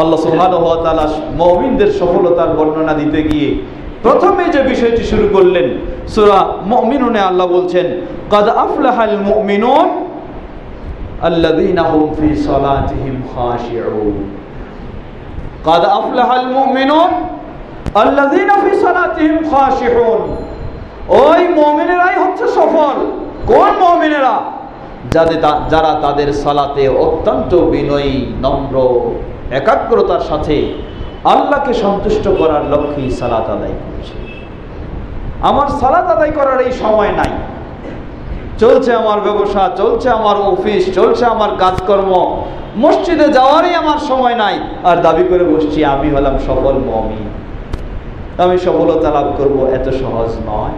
আল্লাহ সুহান মমিনদের সফলতার বর্ণনা দিতে গিয়ে প্রথমে যে বিষয়টি শুরু করলেন, সুরা মমিনুনে আল্লাহ বলছেন, কাদ আফলাহাল মুমিনুন আল্লাযীনা হুম ফি সালাতিহিম খাশিউন। কাদ আফলাহাল মুমিনুন আল্লাযীনা ফি সালাতিহিম খাশিউন। ওই মুমিনেরাই হচ্ছে সফল। কোন মুমিনেরা? যাদের যারা তাদের সালাতে অত্যন্ত বিনয়ী, নম্র, একাগ্রতার সাথে আল্লাহকে সন্তুষ্ট করার লক্ষ্যেই সালাত আদায় করছে। আমার সালাত আদায় করার এই সময় নাই। চলছে আমার ব্যবসা, চলছে আমার অফিস, চলছে আমার কাজকর্ম। মসজিদে যাওয়ারই আমার সময় নাই। আর দাবি করে বসছি, আমি হলাম সফল মমি আমি সফলতা লাভ করব এত সহজ নয়।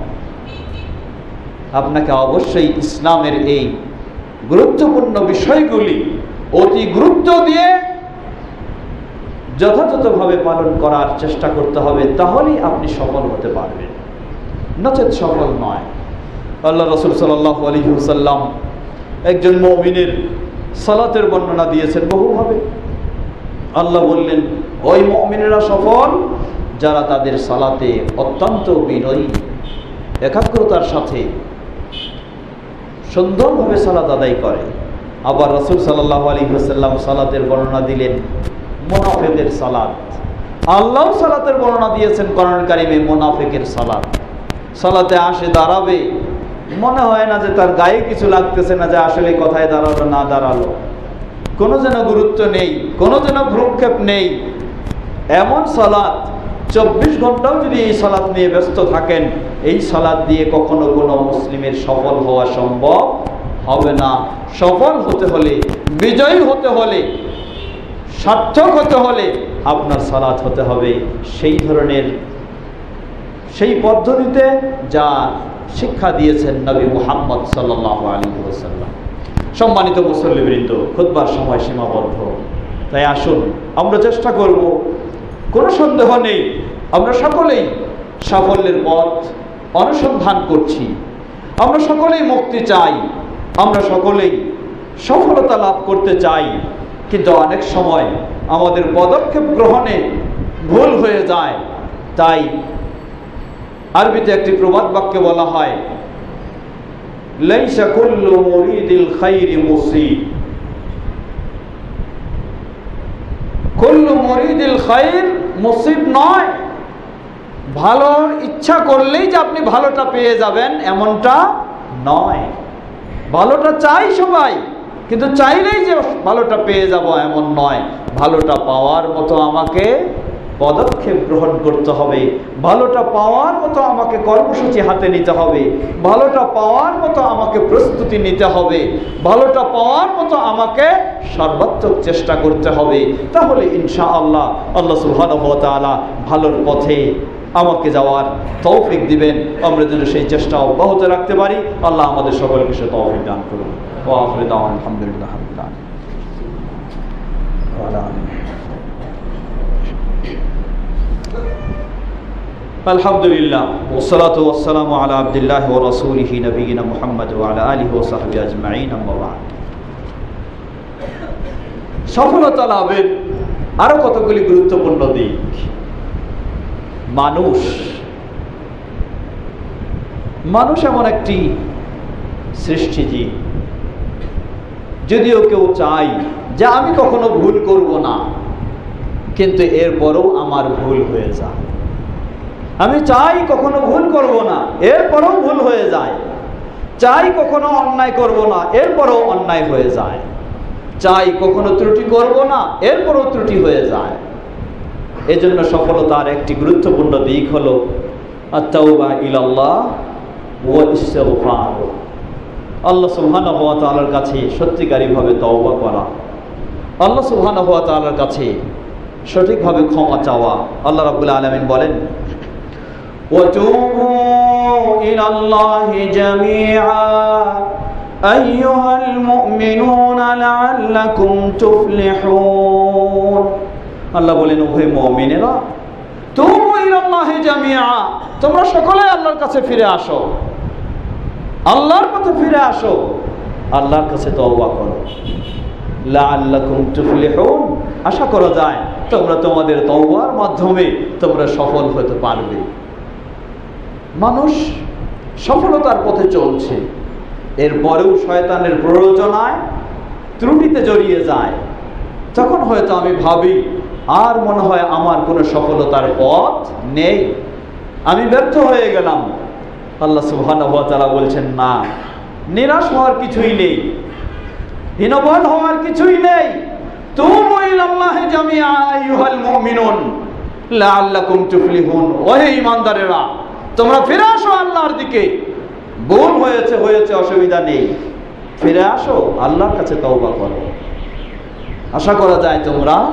আপনাকে অবশ্যই ইসলামের এই গুরুত্বপূর্ণ বিষয়গুলি অতি গুরুত্ব দিয়ে যথাযথভাবে পালন করার চেষ্টা করতে হবে, তাহলেই আপনি সফল হতে পারবেন। নচেত সফল নয়। আল্লাহ রসুল সাল্লাহ আলী সাল্লাম একজন মমিনের সালাতের বর্ণনা দিয়েছেন বহুভাবে। আল্লাহ বললেন, ওই মমিনেরা সফল যারা তাদের সালাতে অত্যন্ত বিনয়ী, একাগ্রতার সাথে সুন্দরভাবে সালাদ আদায় করে। আবার রসুল সাল্লাহ আলী সাল্লাম সালাতের বর্ণনা দিলেন মোনাফেকের সালাদ আল্লাহ সালাতের বর্ণনা দিয়েছেন করণ কারিমে মোনাফেকের সালাদ সালাতে আসে দাঁড়াবে। মনে হয় না যে তার গায়ে কিছু লাগতেছে না যে আসলে কথায় দাঁড়াল, না দাঁড়াল। কোনো যেন গুরুত্ব নেই, কোনো যেন ভ্রুক্ষেপ নেই। এমন সালাদ চব্বিশ ঘন্টাও যদি এই সালাদ নিয়ে ব্যস্ত থাকেন, এই সালাদ দিয়ে কখনো কোনো মুসলিমের সফল হওয়া সম্ভব হবে না। সফল হতে হলে, বিজয়ী হতে হলে সার্থক হতে হলে আপনার সালাত হতে হবে। সেই ধরনের সেই পদ্ধতিতে যা শিক্ষা দিয়েছেন নবী মুহাম্মদ সাল্লাহ আলী ওসাল্লাম সম্মানিত মুসল্লিবৃন্দ খুদবার সময় সীমাবদ্ধ। তাই আসুন, আমরা চেষ্টা করব। কোনো সন্দেহ নেই, আমরা সকলেই সাফল্যের পথ অনুসন্ধান করছি। আমরা সকলেই মুক্তি চাই, আমরা সকলেই সফলতা লাভ করতে চাই। কিন্তু অনেক সময় আমাদের পদক্ষেপ গ্রহণে ভুল হয়ে যায়। তাই আরবিতে একটি প্রবাদ বাক্যে বলা হয় নয়। ভালোর ইচ্ছা করলেই যে আপনি ভালোটা পেয়ে যাবেন, এমনটা নয়। ভালোটা চাই সবাই। কিন্তু চাইলেই যে ভালোটা পেয়ে যাব এমন নয়। ভালোটা পাওয়ার মতো আমাকে পদক্ষেপ গ্রহণ করতে হবে। ভালোটা পাওয়ার মতো আমাকে কর্মসূচি হাতে নিতে হবে। ভালোটা পাওয়ার মতো আমাকে প্রস্তুতি নিতে হবে। ভালোটা পাওয়ার মতো আমাকে সর্বাত্মক চেষ্টা করতে হবে। তাহলে ইনশা আল্লাহ আল্লাহ সুহান ভালোর পথে আমাকে যাওয়ার তৌফিক দিবেন। আমরা যেন সেই চেষ্টা অব্যাহত রাখতে পারি। আল্লাহ আমাদের সকলকে সে তৌফিক দান করুন। আলহামদুলিল্লাহ আলহামদুলিল্লাহ। ওসলাত ওসালাম আবদুল্লাহ ও রসুলহি মোহাম্মদ আলা আলী ও সাহাবি আজমাইন। সফলতা লাভের আরও কতগুলি গুরুত্বপূর্ণ দিক। মানুষ। মানুষ এমন একটি সৃষ্টিজীব যদিও কেউ চাই যে আমি কখনো ভুল করব না, কিন্তু এরপরও আমার ভুল হয়ে যায়। আমি চাই কখনো ভুল করব না, এরপরও ভুল হয়ে যায়। চাই কখনো অন্যায় করব না, এরপরও অন্যায় হয়ে যায়। চাই কখনো ত্রুটি করব না, এরপরও ত্রুটি হয়ে যায়। এজন্য সফলতার একটি গুরুত্বপূর্ণ দিক হলো আত্মাউবা ইলাল্লাহ ও ইস্তেগফার আল্লাহ সুবহানাহু ওয়া তাআলার কাছে সত্যিকারীভাবে তওবা করা আল্লাহ সুবহানাহু ওয়া তাআলার কাছে সঠিকভাবে ক্ষমা চাওয়া আল্লাহ রাব্বুল আলামিন বলেন وتوبوا إلى الله جميعا أيها المؤمنون لعلكم تفلحون আল্লাহ বলেন উভয় মুমিনেরা তোমরা সকলে আল্লাহর কাছে ফিরে আসো। আল্লাহর পথে ফিরে আসো। আল্লাহর কাছে তওবা করো। লাআল্লাকুম তুফলিহুন, আশা করা যায় তোমরা তোমাদের তওবার মাধ্যমে তোমরা সফল হতে পারবে। মানুষ সফলতার পথে চলছে। এরপরেও শয়তানের প্ররোচনায় ত্রুটিতে জড়িয়ে যায়। তখন হয়তো আমি ভাবি আর মনে হয় আমার কোনো সফলতার পথ নেই। আমি ব্যর্থ হয়ে গেলাম। আল্লাহ সুবহানাহু ওয়া বলছেন, না, নিরাশ হওয়ার কিছুই নেই। হীনবল হওয়ার কিছুই নেই। তোমরা ফিরে আসো আল্লাহর দিকে। ভুল হয়েছে হয়েছে, অসুবিধা নেই। ফিরে আসো, আল্লাহর কাছে তওবা করো। আশা করা যায় তোমরা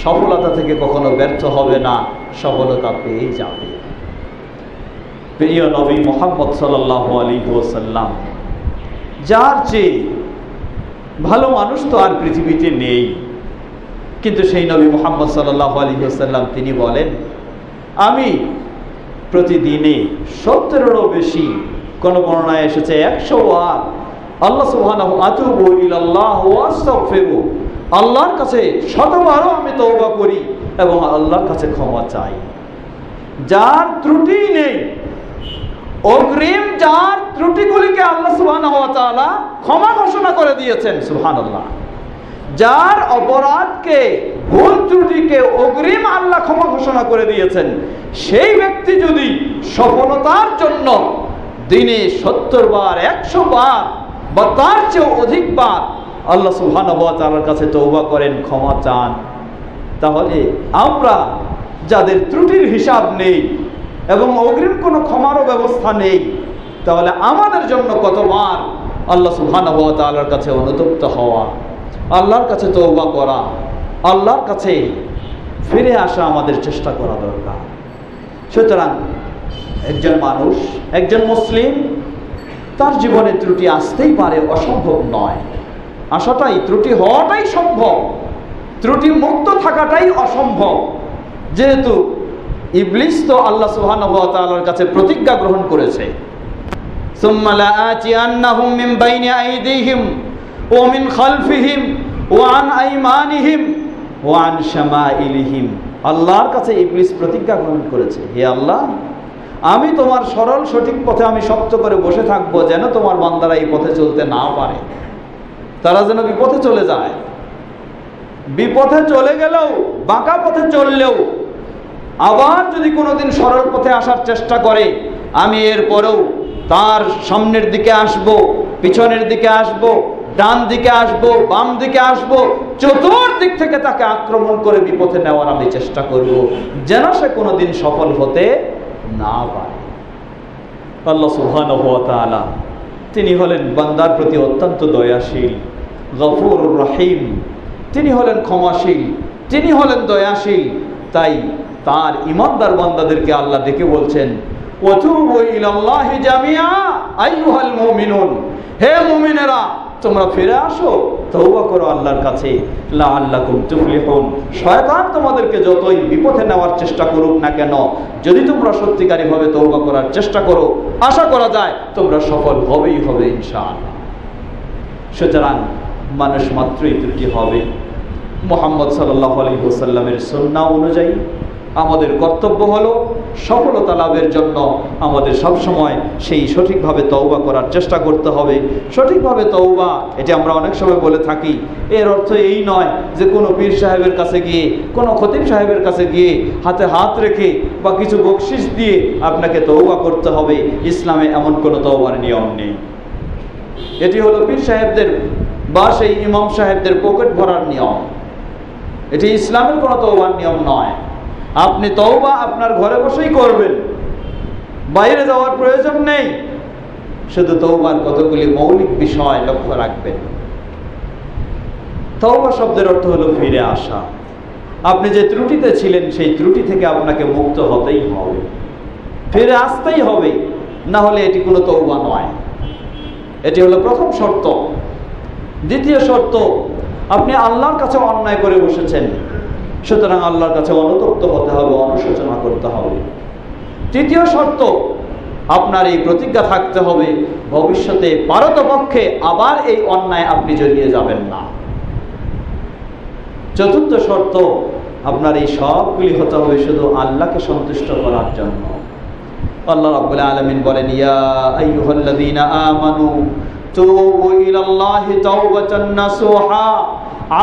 সফলতা থেকে কখনো ব্যর্থ হবে না, সফলতা পেয়ে যাবে। প্রিয় নবী মোহাম্মদ সাল্লাহ আলী ওসাল্লাম যার চেয়ে ভালো মানুষ তো আর পৃথিবীতে নেই। কিন্তু সেই নবী মোহাম্মদ সাল্লাহ আলী সাল্লাম তিনি বলেন, আমি প্রতিদিনে সত্তরেরও বেশি কোনো বর্ণনায় এসেছে একশো বার। আল্লাহ আস্তাগফিরু আল্লাহর কাছে শতবারও আমি তওবা করি এবং আল্লাহর কাছে ক্ষমা চাই। যার ত্রুটি নেই, অগ্রিম যার ত্রুটিগুলিকে আল্লাহ তাআলা ক্ষমা ঘোষণা করে দিয়েছেন, সুবহানাল্লাহ। যার অপরাধকে, ভুল ত্রুটিকে অগ্রিম আল্লাহ ক্ষমা ঘোষণা করে দিয়েছেন, সেই ব্যক্তি যদি সফলতার জন্য দিনে সত্তর বার, একশো বার বা তার চেয়েও অধিক বার আল্লাহ সুবহানার কাছে তৌবা করেন, ক্ষমা চান। তাহলে আমরা যাদের ত্রুটির হিসাব নেই এবং অগ্রিম কোনো ক্ষমারও ব্যবস্থা নেই, তাহলে আমাদের জন্য কতবার আল্লাহ সুবহানার কাছে অনুতপ্ত হওয়া, আল্লাহর কাছে তৌবা করা, আল্লাহর কাছে ফিরে আসা আমাদের চেষ্টা করা দরকার। সুতরাং একজন মানুষ, একজন মুসলিম, তার জীবনে ত্রুটি আসতেই পারে, অসম্ভব নয়। আসাটাই ত্রুটি হওয়াটাই সম্ভব। ত্রুটি মুক্ত থাকাটাই অসম্ভব। যেহেতু ইবলিস তো আল্লাহ সুবহানাহু কাছে প্রতিজ্ঞা গ্রহণ করেছে। আল্লাহর কাছে ইবলিস প্রতিজ্ঞা গ্রহণ করেছে, হে আল্লাহ, আমি তোমার সরল সঠিক পথে আমি শক্ত করে বসে থাকব যেন তোমার বান্দারা এই পথে চলতে না পারে। তারা যেন বিপথে চলে যায়। বিপথে চলে গেলেও, বাঁকা পথে চললেও, আবার যদি কোনোদিন সরল পথে আসার চেষ্টা করে, আমি এরপরেও তার সামনের দিকে আসব, পিছনের দিকে আসব, ডান দিকে আসব, বাম দিকে আসব, চতুর্দিক থেকে তাকে আক্রমণ করে বিপথে নেওয়ার আমি চেষ্টা করব, যেন সে কোনোদিন সফল হতে না পারে। আল্লাহ ওয়া তিনি হলেন বান্দার প্রতি অত্যন্ত দয়াশীল। গফুর রহিম। তিনি হলেন ক্ষমাশীল, তিনি হলেন দয়াশীল। তাই তার ইমানদার বান্দাদেরকে আল্লাহ ডেকে বলছেন হে মুমিনেরা, তোমরা ফিরে আসো তৌবা করো আল্লাহর কাছে। লাআল্লাকুম তুফলিহুন। শয়তান তোমাদেরকে যতই বিপথে নেওয়ার চেষ্টা করুক না কেন, যদি তোমরা সত্যিকারীভাবে তৌবা করার চেষ্টা করো, আশা করা যায় তোমরা সফল হবেই হবে ইনশাআল্লাহ। সুতরাং মানুষ মাত্রই ত্রুটি হবে। মোহাম্মদ সাল্লাহ আলী হোসাল্লামের সন্না অনুযায়ী আমাদের কর্তব্য হলো সফলতা লাভের জন্য আমাদের সব সময় সেই সঠিকভাবে তৌবা করার চেষ্টা করতে হবে। সঠিকভাবে তৌবা এটি আমরা অনেক সময় বলে থাকি। এর অর্থ এই নয় যে কোনো পীর সাহেবের কাছে গিয়ে, কোনো খতিব সাহেবের কাছে গিয়ে হাতে হাত রেখে বা কিছু বকশিস দিয়ে আপনাকে তৌবা করতে হবে। ইসলামে এমন কোনো তৌবার নিয়ম নেই। এটি হলো পীর সাহেবদের বা সেই ইমাম সাহেবদের পকেট ভরার নিয়ম। এটি ইসলামের কোনো তৌবার নিয়ম নয়। আপনি তৌবা আপনার ঘরে বসেই করবেন। বাইরে যাওয়ার প্রয়োজন নেই। শুধু তৌবার কতগুলি মৌলিক বিষয় লক্ষ্য রাখবেন। তৌবা শব্দের অর্থ হলো ফিরে আসা। আপনি যে ত্রুটিতে ছিলেন, সেই ত্রুটি থেকে আপনাকে মুক্ত হতেই হবে। ফিরে আসতেই হবে। না হলে এটি কোনো তৌবা নয়। এটি হলো প্রথম শর্ত। দ্বিতীয় শর্ত, আপনি আল্লাহর কাছে অন্যায় করে বসেছেন। সুতরাং আল্লাহর কাছে অনুতপ্ত হতে হবে, অনুশোচনা করতে হবে। তৃতীয় শর্ত, আপনার এই প্রতিজ্ঞা থাকতে হবে, ভবিষ্যতে পারতপক্ষে আবার এই অন্যায় আপনি জড়িয়ে যাবেন না। চতুর্থ শর্ত, আপনার এই সবগুলি হতে হবে শুধু আল্লাহকে সন্তুষ্ট করার জন্য। আল্লাহ রাব্বুল আলামিন বলেন, ইয়া আইয়ুহাল্লাযীনা আমানু তুবু ইলাল্লাহি তাওবাতান নাসুহা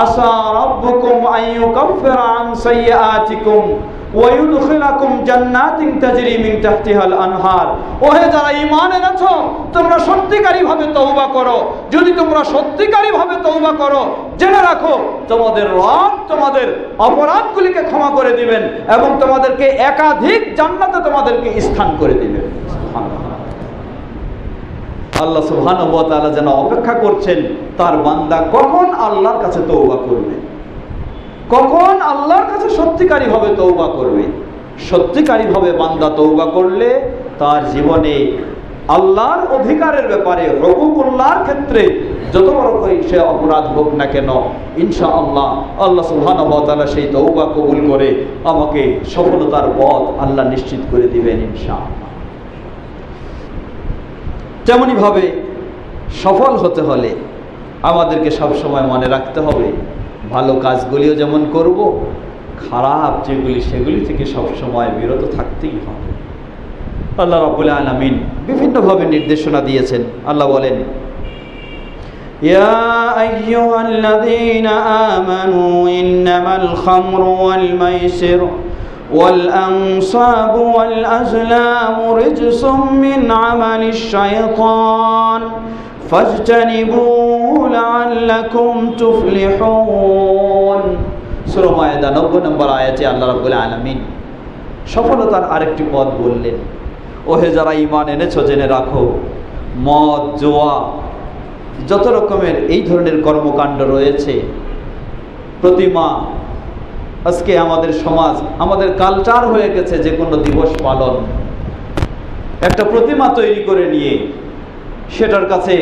আসা রাব্বুকুম আন ইউকাফিরা আন সাইয়্যাতিকুম ওয়ায়ুদখিলাকুম জান্নাতিন তাজরি আনহার ওহে যারা ঈমান এনেছো, তোমরা সত্যিকারী ভাবে করো। যদি তোমরা সত্যিকারী ভাবে করো, জেনে রাখো, তোমাদের রব তোমাদের অপরাধগুলিকে ক্ষমা করে দিবেন এবং তোমাদেরকে একাধিক জান্নাতে তোমাদেরকে স্থান করে দিবেন। আল্লাহ ওয়া যেন অপেক্ষা করছেন, তার বান্দা কখন আল্লাহর কাছে তৌবা করবে? কখন আল্লাহর কাছে সত্যিকারী ভাবে তৌবা করবে? সত্যিকারী ভাবে বান্দা তৌবা করলে তার জীবনে আল্লাহর অধিকারের ব্যাপারে রকুকুল্লাহর ক্ষেত্রে যত বড় করে সে অপরাধ হোক না কেন ইনশা আল্লাহ আল্লাহ সুহান সেই তৌবা কবুল করে আমাকে সফলতার পথ আল্লাহ নিশ্চিত করে দিবেন ইনশা তেমনইভাবে সফল হতে হলে আমাদেরকে সব সময় মনে রাখতে হবে ভালো কাজগুলিও যেমন করব খারাপ যেগুলি সেগুলি থেকে সব সময় বিরত থাকতেই হবে আল্লাহ রাবুল আলমিন বিভিন্নভাবে নির্দেশনা দিয়েছেন আল্লাহ বলেন يا أيها الذين آمنوا إنما الخمر والميسر والأنصاب والأزلام رجس من عمل الشيطان فاجتنبوه لعلكم تفلحون সুরো মায়েদা নব্বই নম্বর আয়াতে আল্লাহ রাবুল আলমিন সফলতার আরেকটি পথ বললেন ওহে যারা ইমান এনেছো জেনে রাখো মদ জোয়া যত রকমের এই ধরনের কর্মকাণ্ড রয়েছে প্রতিমা আজকে আমাদের সমাজ, আমাদের কালচার হয়ে গেছে যে কোনো দিবস পালন। একটা প্রতিমা তৈরি করে নিয়ে সেটার কাছে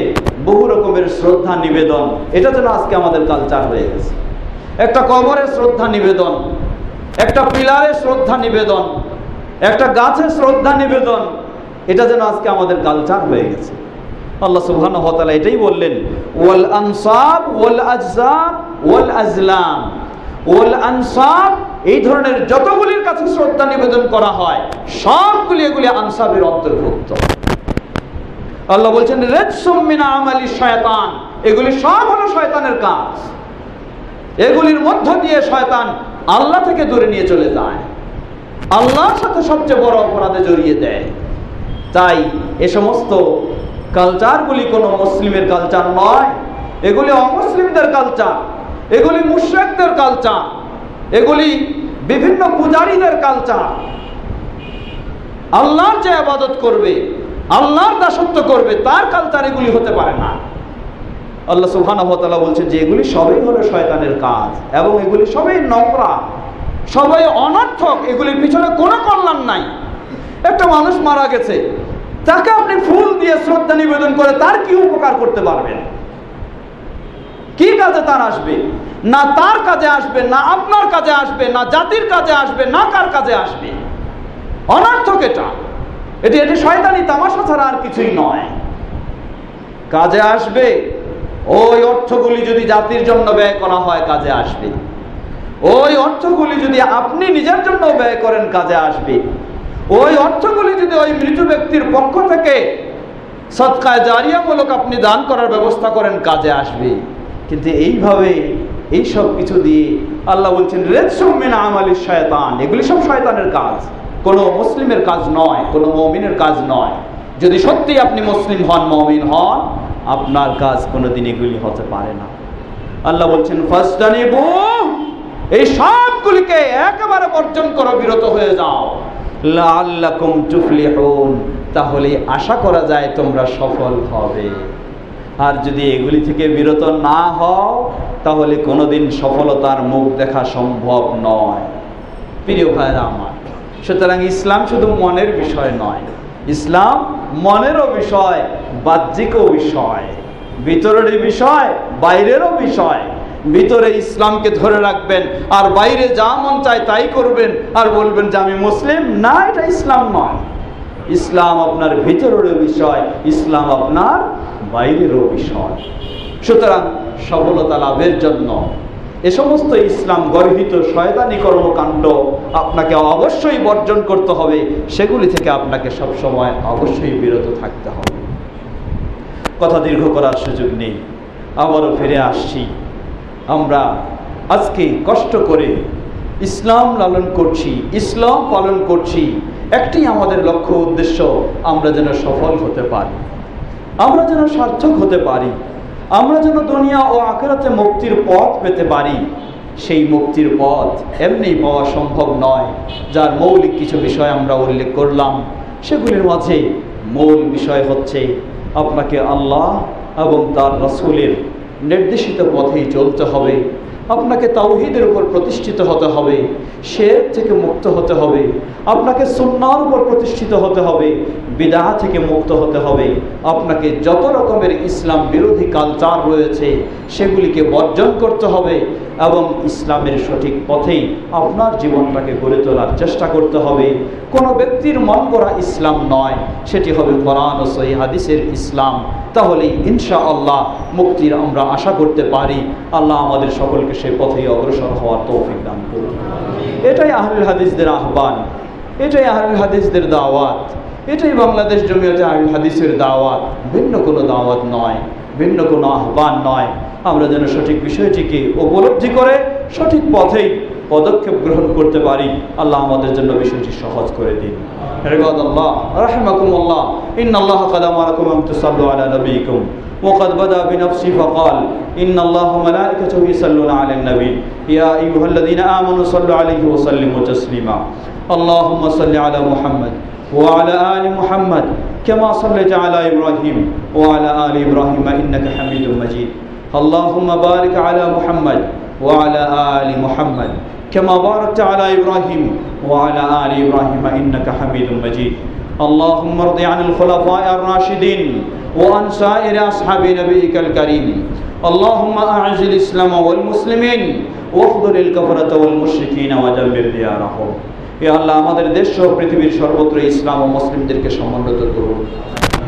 বহু রকমের শ্রদ্ধা নিবেদন, এটা যেন আজকে আমাদের কালচার হয়ে গেছে। একটা কবরের শ্রদ্ধা নিবেদন, একটা পিলারের শ্রদ্ধা নিবেদন, একটা গাছের শ্রদ্ধা নিবেদন, এটা যেন আজকে আমাদের কালচার হয়ে গেছে। আল্লাহ সুবহান হতালা এটাই বললেন, ওয়াল আনসাব ওয়াল আজসাব ওয়াল আজলাম। ওয়াল আনসাব এই ধরনের যতগুলির কাছে শ্রদ্ধা নিবেদন করা হয়, সবগুলি এগুলি আনসাবের অন্তর্ভুক্ত। আল্লাহ বলছেন রেজসুম মিন আমালি শয়তান। এগুলি সব হলো শয়তানের কাজ। এগুলির মধ্য দিয়ে শয়তান আল্লাহ থেকে দূরে নিয়ে চলে যায়। আল্লাহর সাথে সবচেয়ে বড় অপরাধে জড়িয়ে দেয়। তাই এ সমস্ত কালচারগুলি কোনো মুসলিমের কালচার নয়। এগুলি অমুসলিমদের কালচার এগুলি মুশ্রেকদের কালচার এগুলি বিভিন্ন পূজারীদের কালচার আল্লাহর যে আবাদত করবে, আল্লাহর দাসত্ব করবে, তার কালচার এগুলি হতে পারে না। আল্লাহ সুবহান বলছে যে এগুলি সবই হলো শয়তানের কাজ এবং এগুলি সবই নকরা সবাই অনর্থক, এগুলির পিছনে কোনো কল্যাণ নাই। একটা মানুষ মারা গেছে, তাকে আপনি ফুল দিয়ে শ্রদ্ধা নিবেদন করে তার কি উপকার করতে পারবেন? কি কাজে তার আসবে? না তার কাজে আসবে, না আপনার কাজে আসবে, না জাতির কাজে আসবে, না কার কাজে আসবে? অনার্থক এটা। এটি এটি শয়তানি তামাশা ছাড়া আর কিছুই নয়। কাজে আসবে, ওই অর্থগুলি যদি জাতির জন্য ব্যয় করা হয়, কাজে আসবে। ওই অর্থগুলি যদি আপনি নিজের জন্য ব্যয় করেন, কাজে আসবে। ওই অর্থগুলি যদি ওই মৃত ব্যক্তির পক্ষ থেকে সৎকায় জারিয়ামূলক আপনি দান করার ব্যবস্থা করেন, কাজে আসবে। কিন্তু এইভাবে এই সব কিছু দিয়ে আল্লাহ বলছেন রেজসুমিন আমালি শয়তান। এগুলি সব শয়তানের কাজ। কোনো মুসলিমের কাজ নয়, কোনো মমিনের কাজ নয়। যদি সত্যি আপনি মুসলিম হন, মমিন হন, আপনার কাজ কোনোদিন এগুলি হতে পারে না। আল্লাহ বলছেন ফার্স্ট এই সবগুলিকে একেবারে বর্জন করো, বিরত হয়ে যাও। লাল্লাকুম তুফলিহুন। তাহলে আশা করা যায় তোমরা সফল হবে। আর যদি এগুলি থেকে বিরত না হও, তাহলে কোনোদিন সফলতার মুখ দেখা সম্ভব নয়। প্রিয় ভাইরা আমার, সুতরাং ইসলাম শুধু মনের বিষয় নয়, ইসলাম মনেরও বিষয়, বাহ্যিকও বিষয় ভিতরের বিষয়, বাইরেরও বিষয়। ভিতরে ইসলামকে ধরে রাখবেন, আর বাইরে যা মন চায় তাই করবেন, আর বলবেন যে আমি মুসলিম? না, এটা ইসলাম নয়। ইসলাম আপনার ভিতরেরও বিষয়, ইসলাম আপনার বাইরেরও বিষয়। সুতরাং সফলতা লাভের জন্য এ সমস্ত ইসলাম গর্হিত শয়তানি কর্মকাণ্ড আপনাকে অবশ্যই বর্জন করতে হবে, সেগুলি থেকে আপনাকে সব সময় অবশ্যই বিরত থাকতে হবে। কথা দীর্ঘ করার সুযোগ নেই, আবারও ফিরে আসছি। আমরা আজকে কষ্ট করে ইসলাম লালন করছি, ইসলাম পালন করছি, একটি আমাদের লক্ষ্য উদ্দেশ্য আমরা যেন সফল হতে পারি। আমরা যেন সার্থক হতে পারি। আমরা যেন দুনিয়া ও আখেরাতে মুক্তির পথ পেতে পারি। সেই মুক্তির পথ এমনি পাওয়া সম্ভব নয়। যার মৌলিক কিছু বিষয় আমরা উল্লেখ করলাম, সেগুলির মাঝে মূল বিষয় হচ্ছে আপনাকে আল্লাহ এবং তার রসুলের নির্দেশিত পথেই চলতে হবে। আপনাকে তাওহিদের উপর প্রতিষ্ঠিত হতে হবে, শের থেকে মুক্ত হতে হবে, আপনাকে সুন্নার উপর প্রতিষ্ঠিত হতে হবে বিদা থেকে মুক্ত হতে হবে। আপনাকে যত রকমের ইসলাম বিরোধী কালচার রয়েছে, সেগুলিকে বর্জন করতে হবে এবং ইসলামের সঠিক পথেই আপনার জীবনটাকে গড়ে তোলার চেষ্টা করতে হবে। কোনো ব্যক্তির মন করা ইসলাম নয়, সেটি হবে কোরআন ও সহি হাদিসের ইসলাম। তাহলেই ইনশা আল্লাহ মুক্তির আমরা আশা করতে পারি। আল্লাহ আমাদের সকলকে সে পথেই অগ্রসর হওয়ার তৌফিক দান করুন। এটাই আহলুল হাদিসদের আহ্বান। এটাই আহলুল হাদিসদের দাওয়াত। এটাই বাংলাদেশ জমিয়তে আহলুল হাদিসের দাওয়াত। ভিন্ন কোনো দাওয়াত নয়, ভিন্ন কোনো আহ্বান নয়। আমরা যেন সঠিক বিষয়টিকে উপলব্ধি করে সঠিক পথেই পদক্ষেপ গ্রহণ করতে পারি আল্লাহ আমাদের জন্য বিষয়টি সহজ করে দিন عباد الله رحمكم الله إن الله قد أمركم أن تصلوا على نبيكم وقد بدأ بنفسه فقال إن الله وملائكته يصلون على النبي يا أيها الذين آمنوا صلوا عليه وسلموا تسليما اللهم صل على محمد وعلى آل محمد كما صليت على إبراهيم وعلى آل إبراهيم إنك حميد مجيد اللهم بارك على محمد وعلى آل محمد كما باركت على إبراهيم وعلى آل إبراهيم إنك حميد مجيد اللهم ارض عن الخلفاء الراشدين وعن سائر أصحاب نبيك الكريم اللهم أعز الإسلام والمسلمين واخذل الكفرة والمشركين ودمر ديارهم এ আল্লাহ আমাদের দেশ সহ পৃথিবীর সর্বত্র ইসলাম ও মুসলিমদেরকে সমন্বিত করুন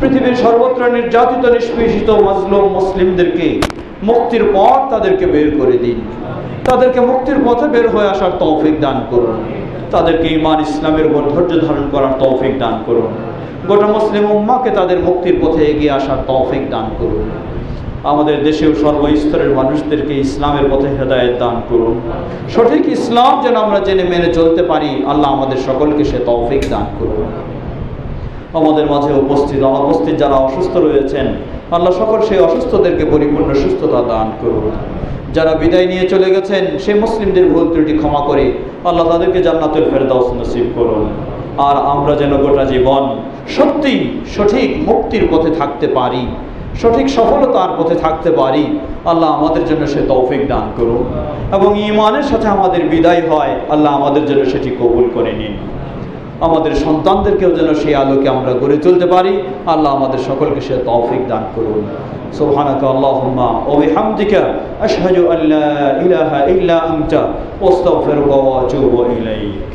পৃথিবীর সর্বত্র নির্যাতিত নিষ্পেষিত মাজলুম মুসলিমদেরকে মুক্তির পথ তাদেরকে বের করে দিন তাদেরকে মুক্তির পথে বের হয়ে আসার তৌফিক দান করুন। তাদেরকে ইমান ইসলামের উপর ধৈর্য ধারণ করার তৌফিক দান করুন। গোটা মুসলিম উম্মাকে তাদের মুক্তির পথে এগিয়ে আসার তৌফিক দান করুন। আমাদের দেশেও সর্বস্তরের মানুষদেরকে ইসলামের পথে হেদায়ত দান করুন। সঠিক ইসলাম যেন আমরা জেনে মেনে চলতে পারি, আল্লাহ আমাদের সকলকে সে তৌফিক দান করুন। আমাদের মাঝে উপস্থিত অনুপস্থিত যারা অসুস্থ রয়েছেন আল্লাহ সকল সেই অসুস্থদেরকে পরিপূর্ণ সুস্থতা দান করুন। যারা বিদায় নিয়ে চলে গেছেন, সেই মুসলিমদের ভুল ত্রুটি ক্ষমা করে আল্লাহ তাদেরকে জান্নাতুল ফেরদাউস নসিব করুন। আর আমরা যেন গোটা জীবন সত্যি সঠিক মুক্তির পথে থাকতে পারি, সঠিক সফলতার পথে থাকতে পারি, আল্লাহ আমাদের জন্য সে তৌফিক দান করুন। এবং ইমানের সাথে আমাদের বিদায় হয়, আল্লাহ আমাদের জন্য সেটি কবুল করে নিন। আমাদের সন্তানদেরকেও যেন সেই আলোকে আমরা গড়ে তুলতে পারি আল্লাহ আমাদের সকলকে সে তৌফিক দান করুন سبحانك اللهم وبحمدك أشهد أن لا إله إلا أنت أستغفرك وأتوب إليك